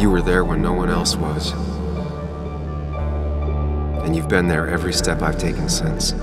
You were there when no one else was. And you've been there every step I've taken since.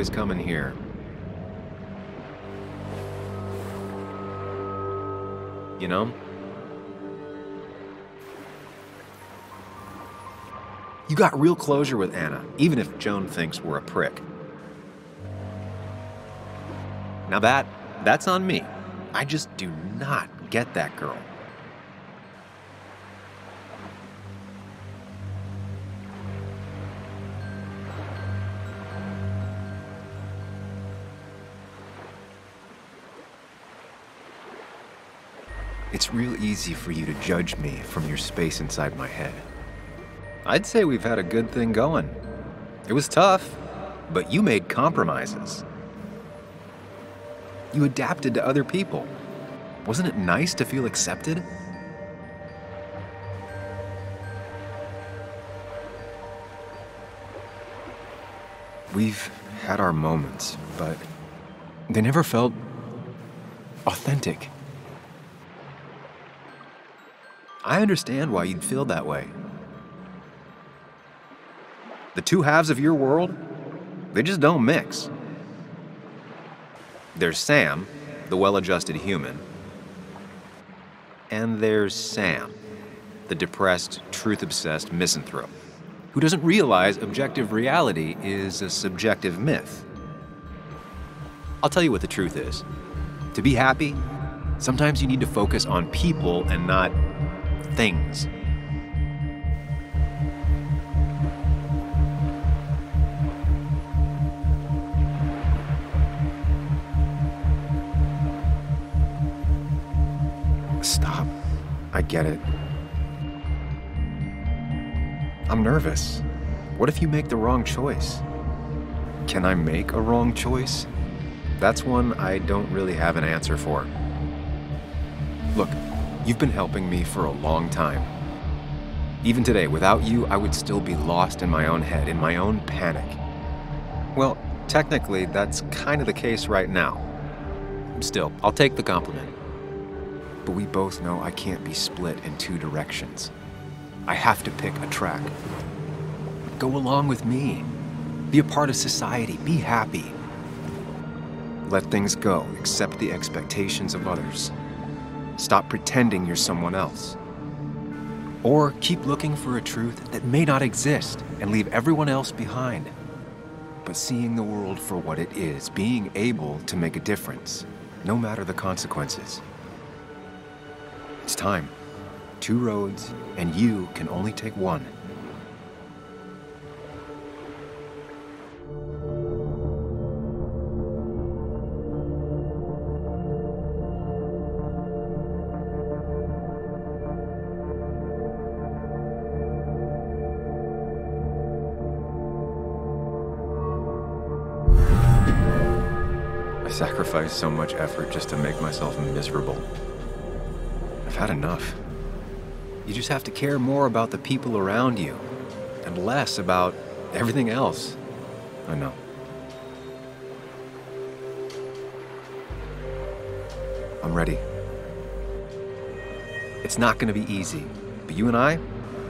Always coming here. You know? You got real closure with Anna, even if Joan thinks we're a prick. Now that, that's on me. I just do not get that girl. It's real easy for you to judge me from your space inside my head. I'd say we've had a good thing going. It was tough, but you made compromises. You adapted to other people. Wasn't it nice to feel accepted? We've had our moments, but they never felt authentic. I understand why you'd feel that way. The two halves of your world, they just don't mix. There's Sam, the well adjusted human, and there's Sam, the depressed, truth obsessed misanthrope, who doesn't realize objective reality is a subjective myth. I'll tell you what the truth is. To be happy, sometimes you need to focus on people and not things. Stop. I get it. I'm nervous. What if you make the wrong choice? Can I make a wrong choice? That's one I don't really have an answer for. You've been helping me for a long time. Even today, without you, I would still be lost in my own head, in my own panic. Well, technically, that's kind of the case right now. Still, I'll take the compliment. But we both know I can't be split in two directions. I have to pick a track. Go along with me. Be a part of society. Be happy. Let things go. Accept the expectations of others. Stop pretending you're someone else. Or keep looking for a truth that may not exist and leave everyone else behind. But seeing the world for what it is, being able to make a difference, no matter the consequences. It's time. Two roads, and you can only take one. I sacrificed so much effort just to make myself miserable. I've had enough. You just have to care more about the people around you and less about everything else. I know. I'm ready. It's not going to be easy, but you and I,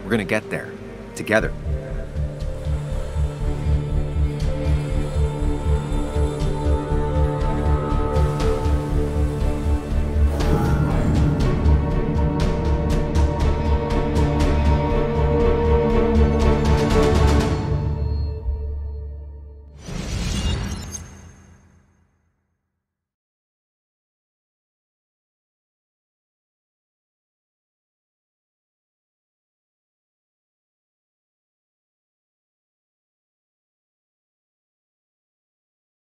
we're going to get there together.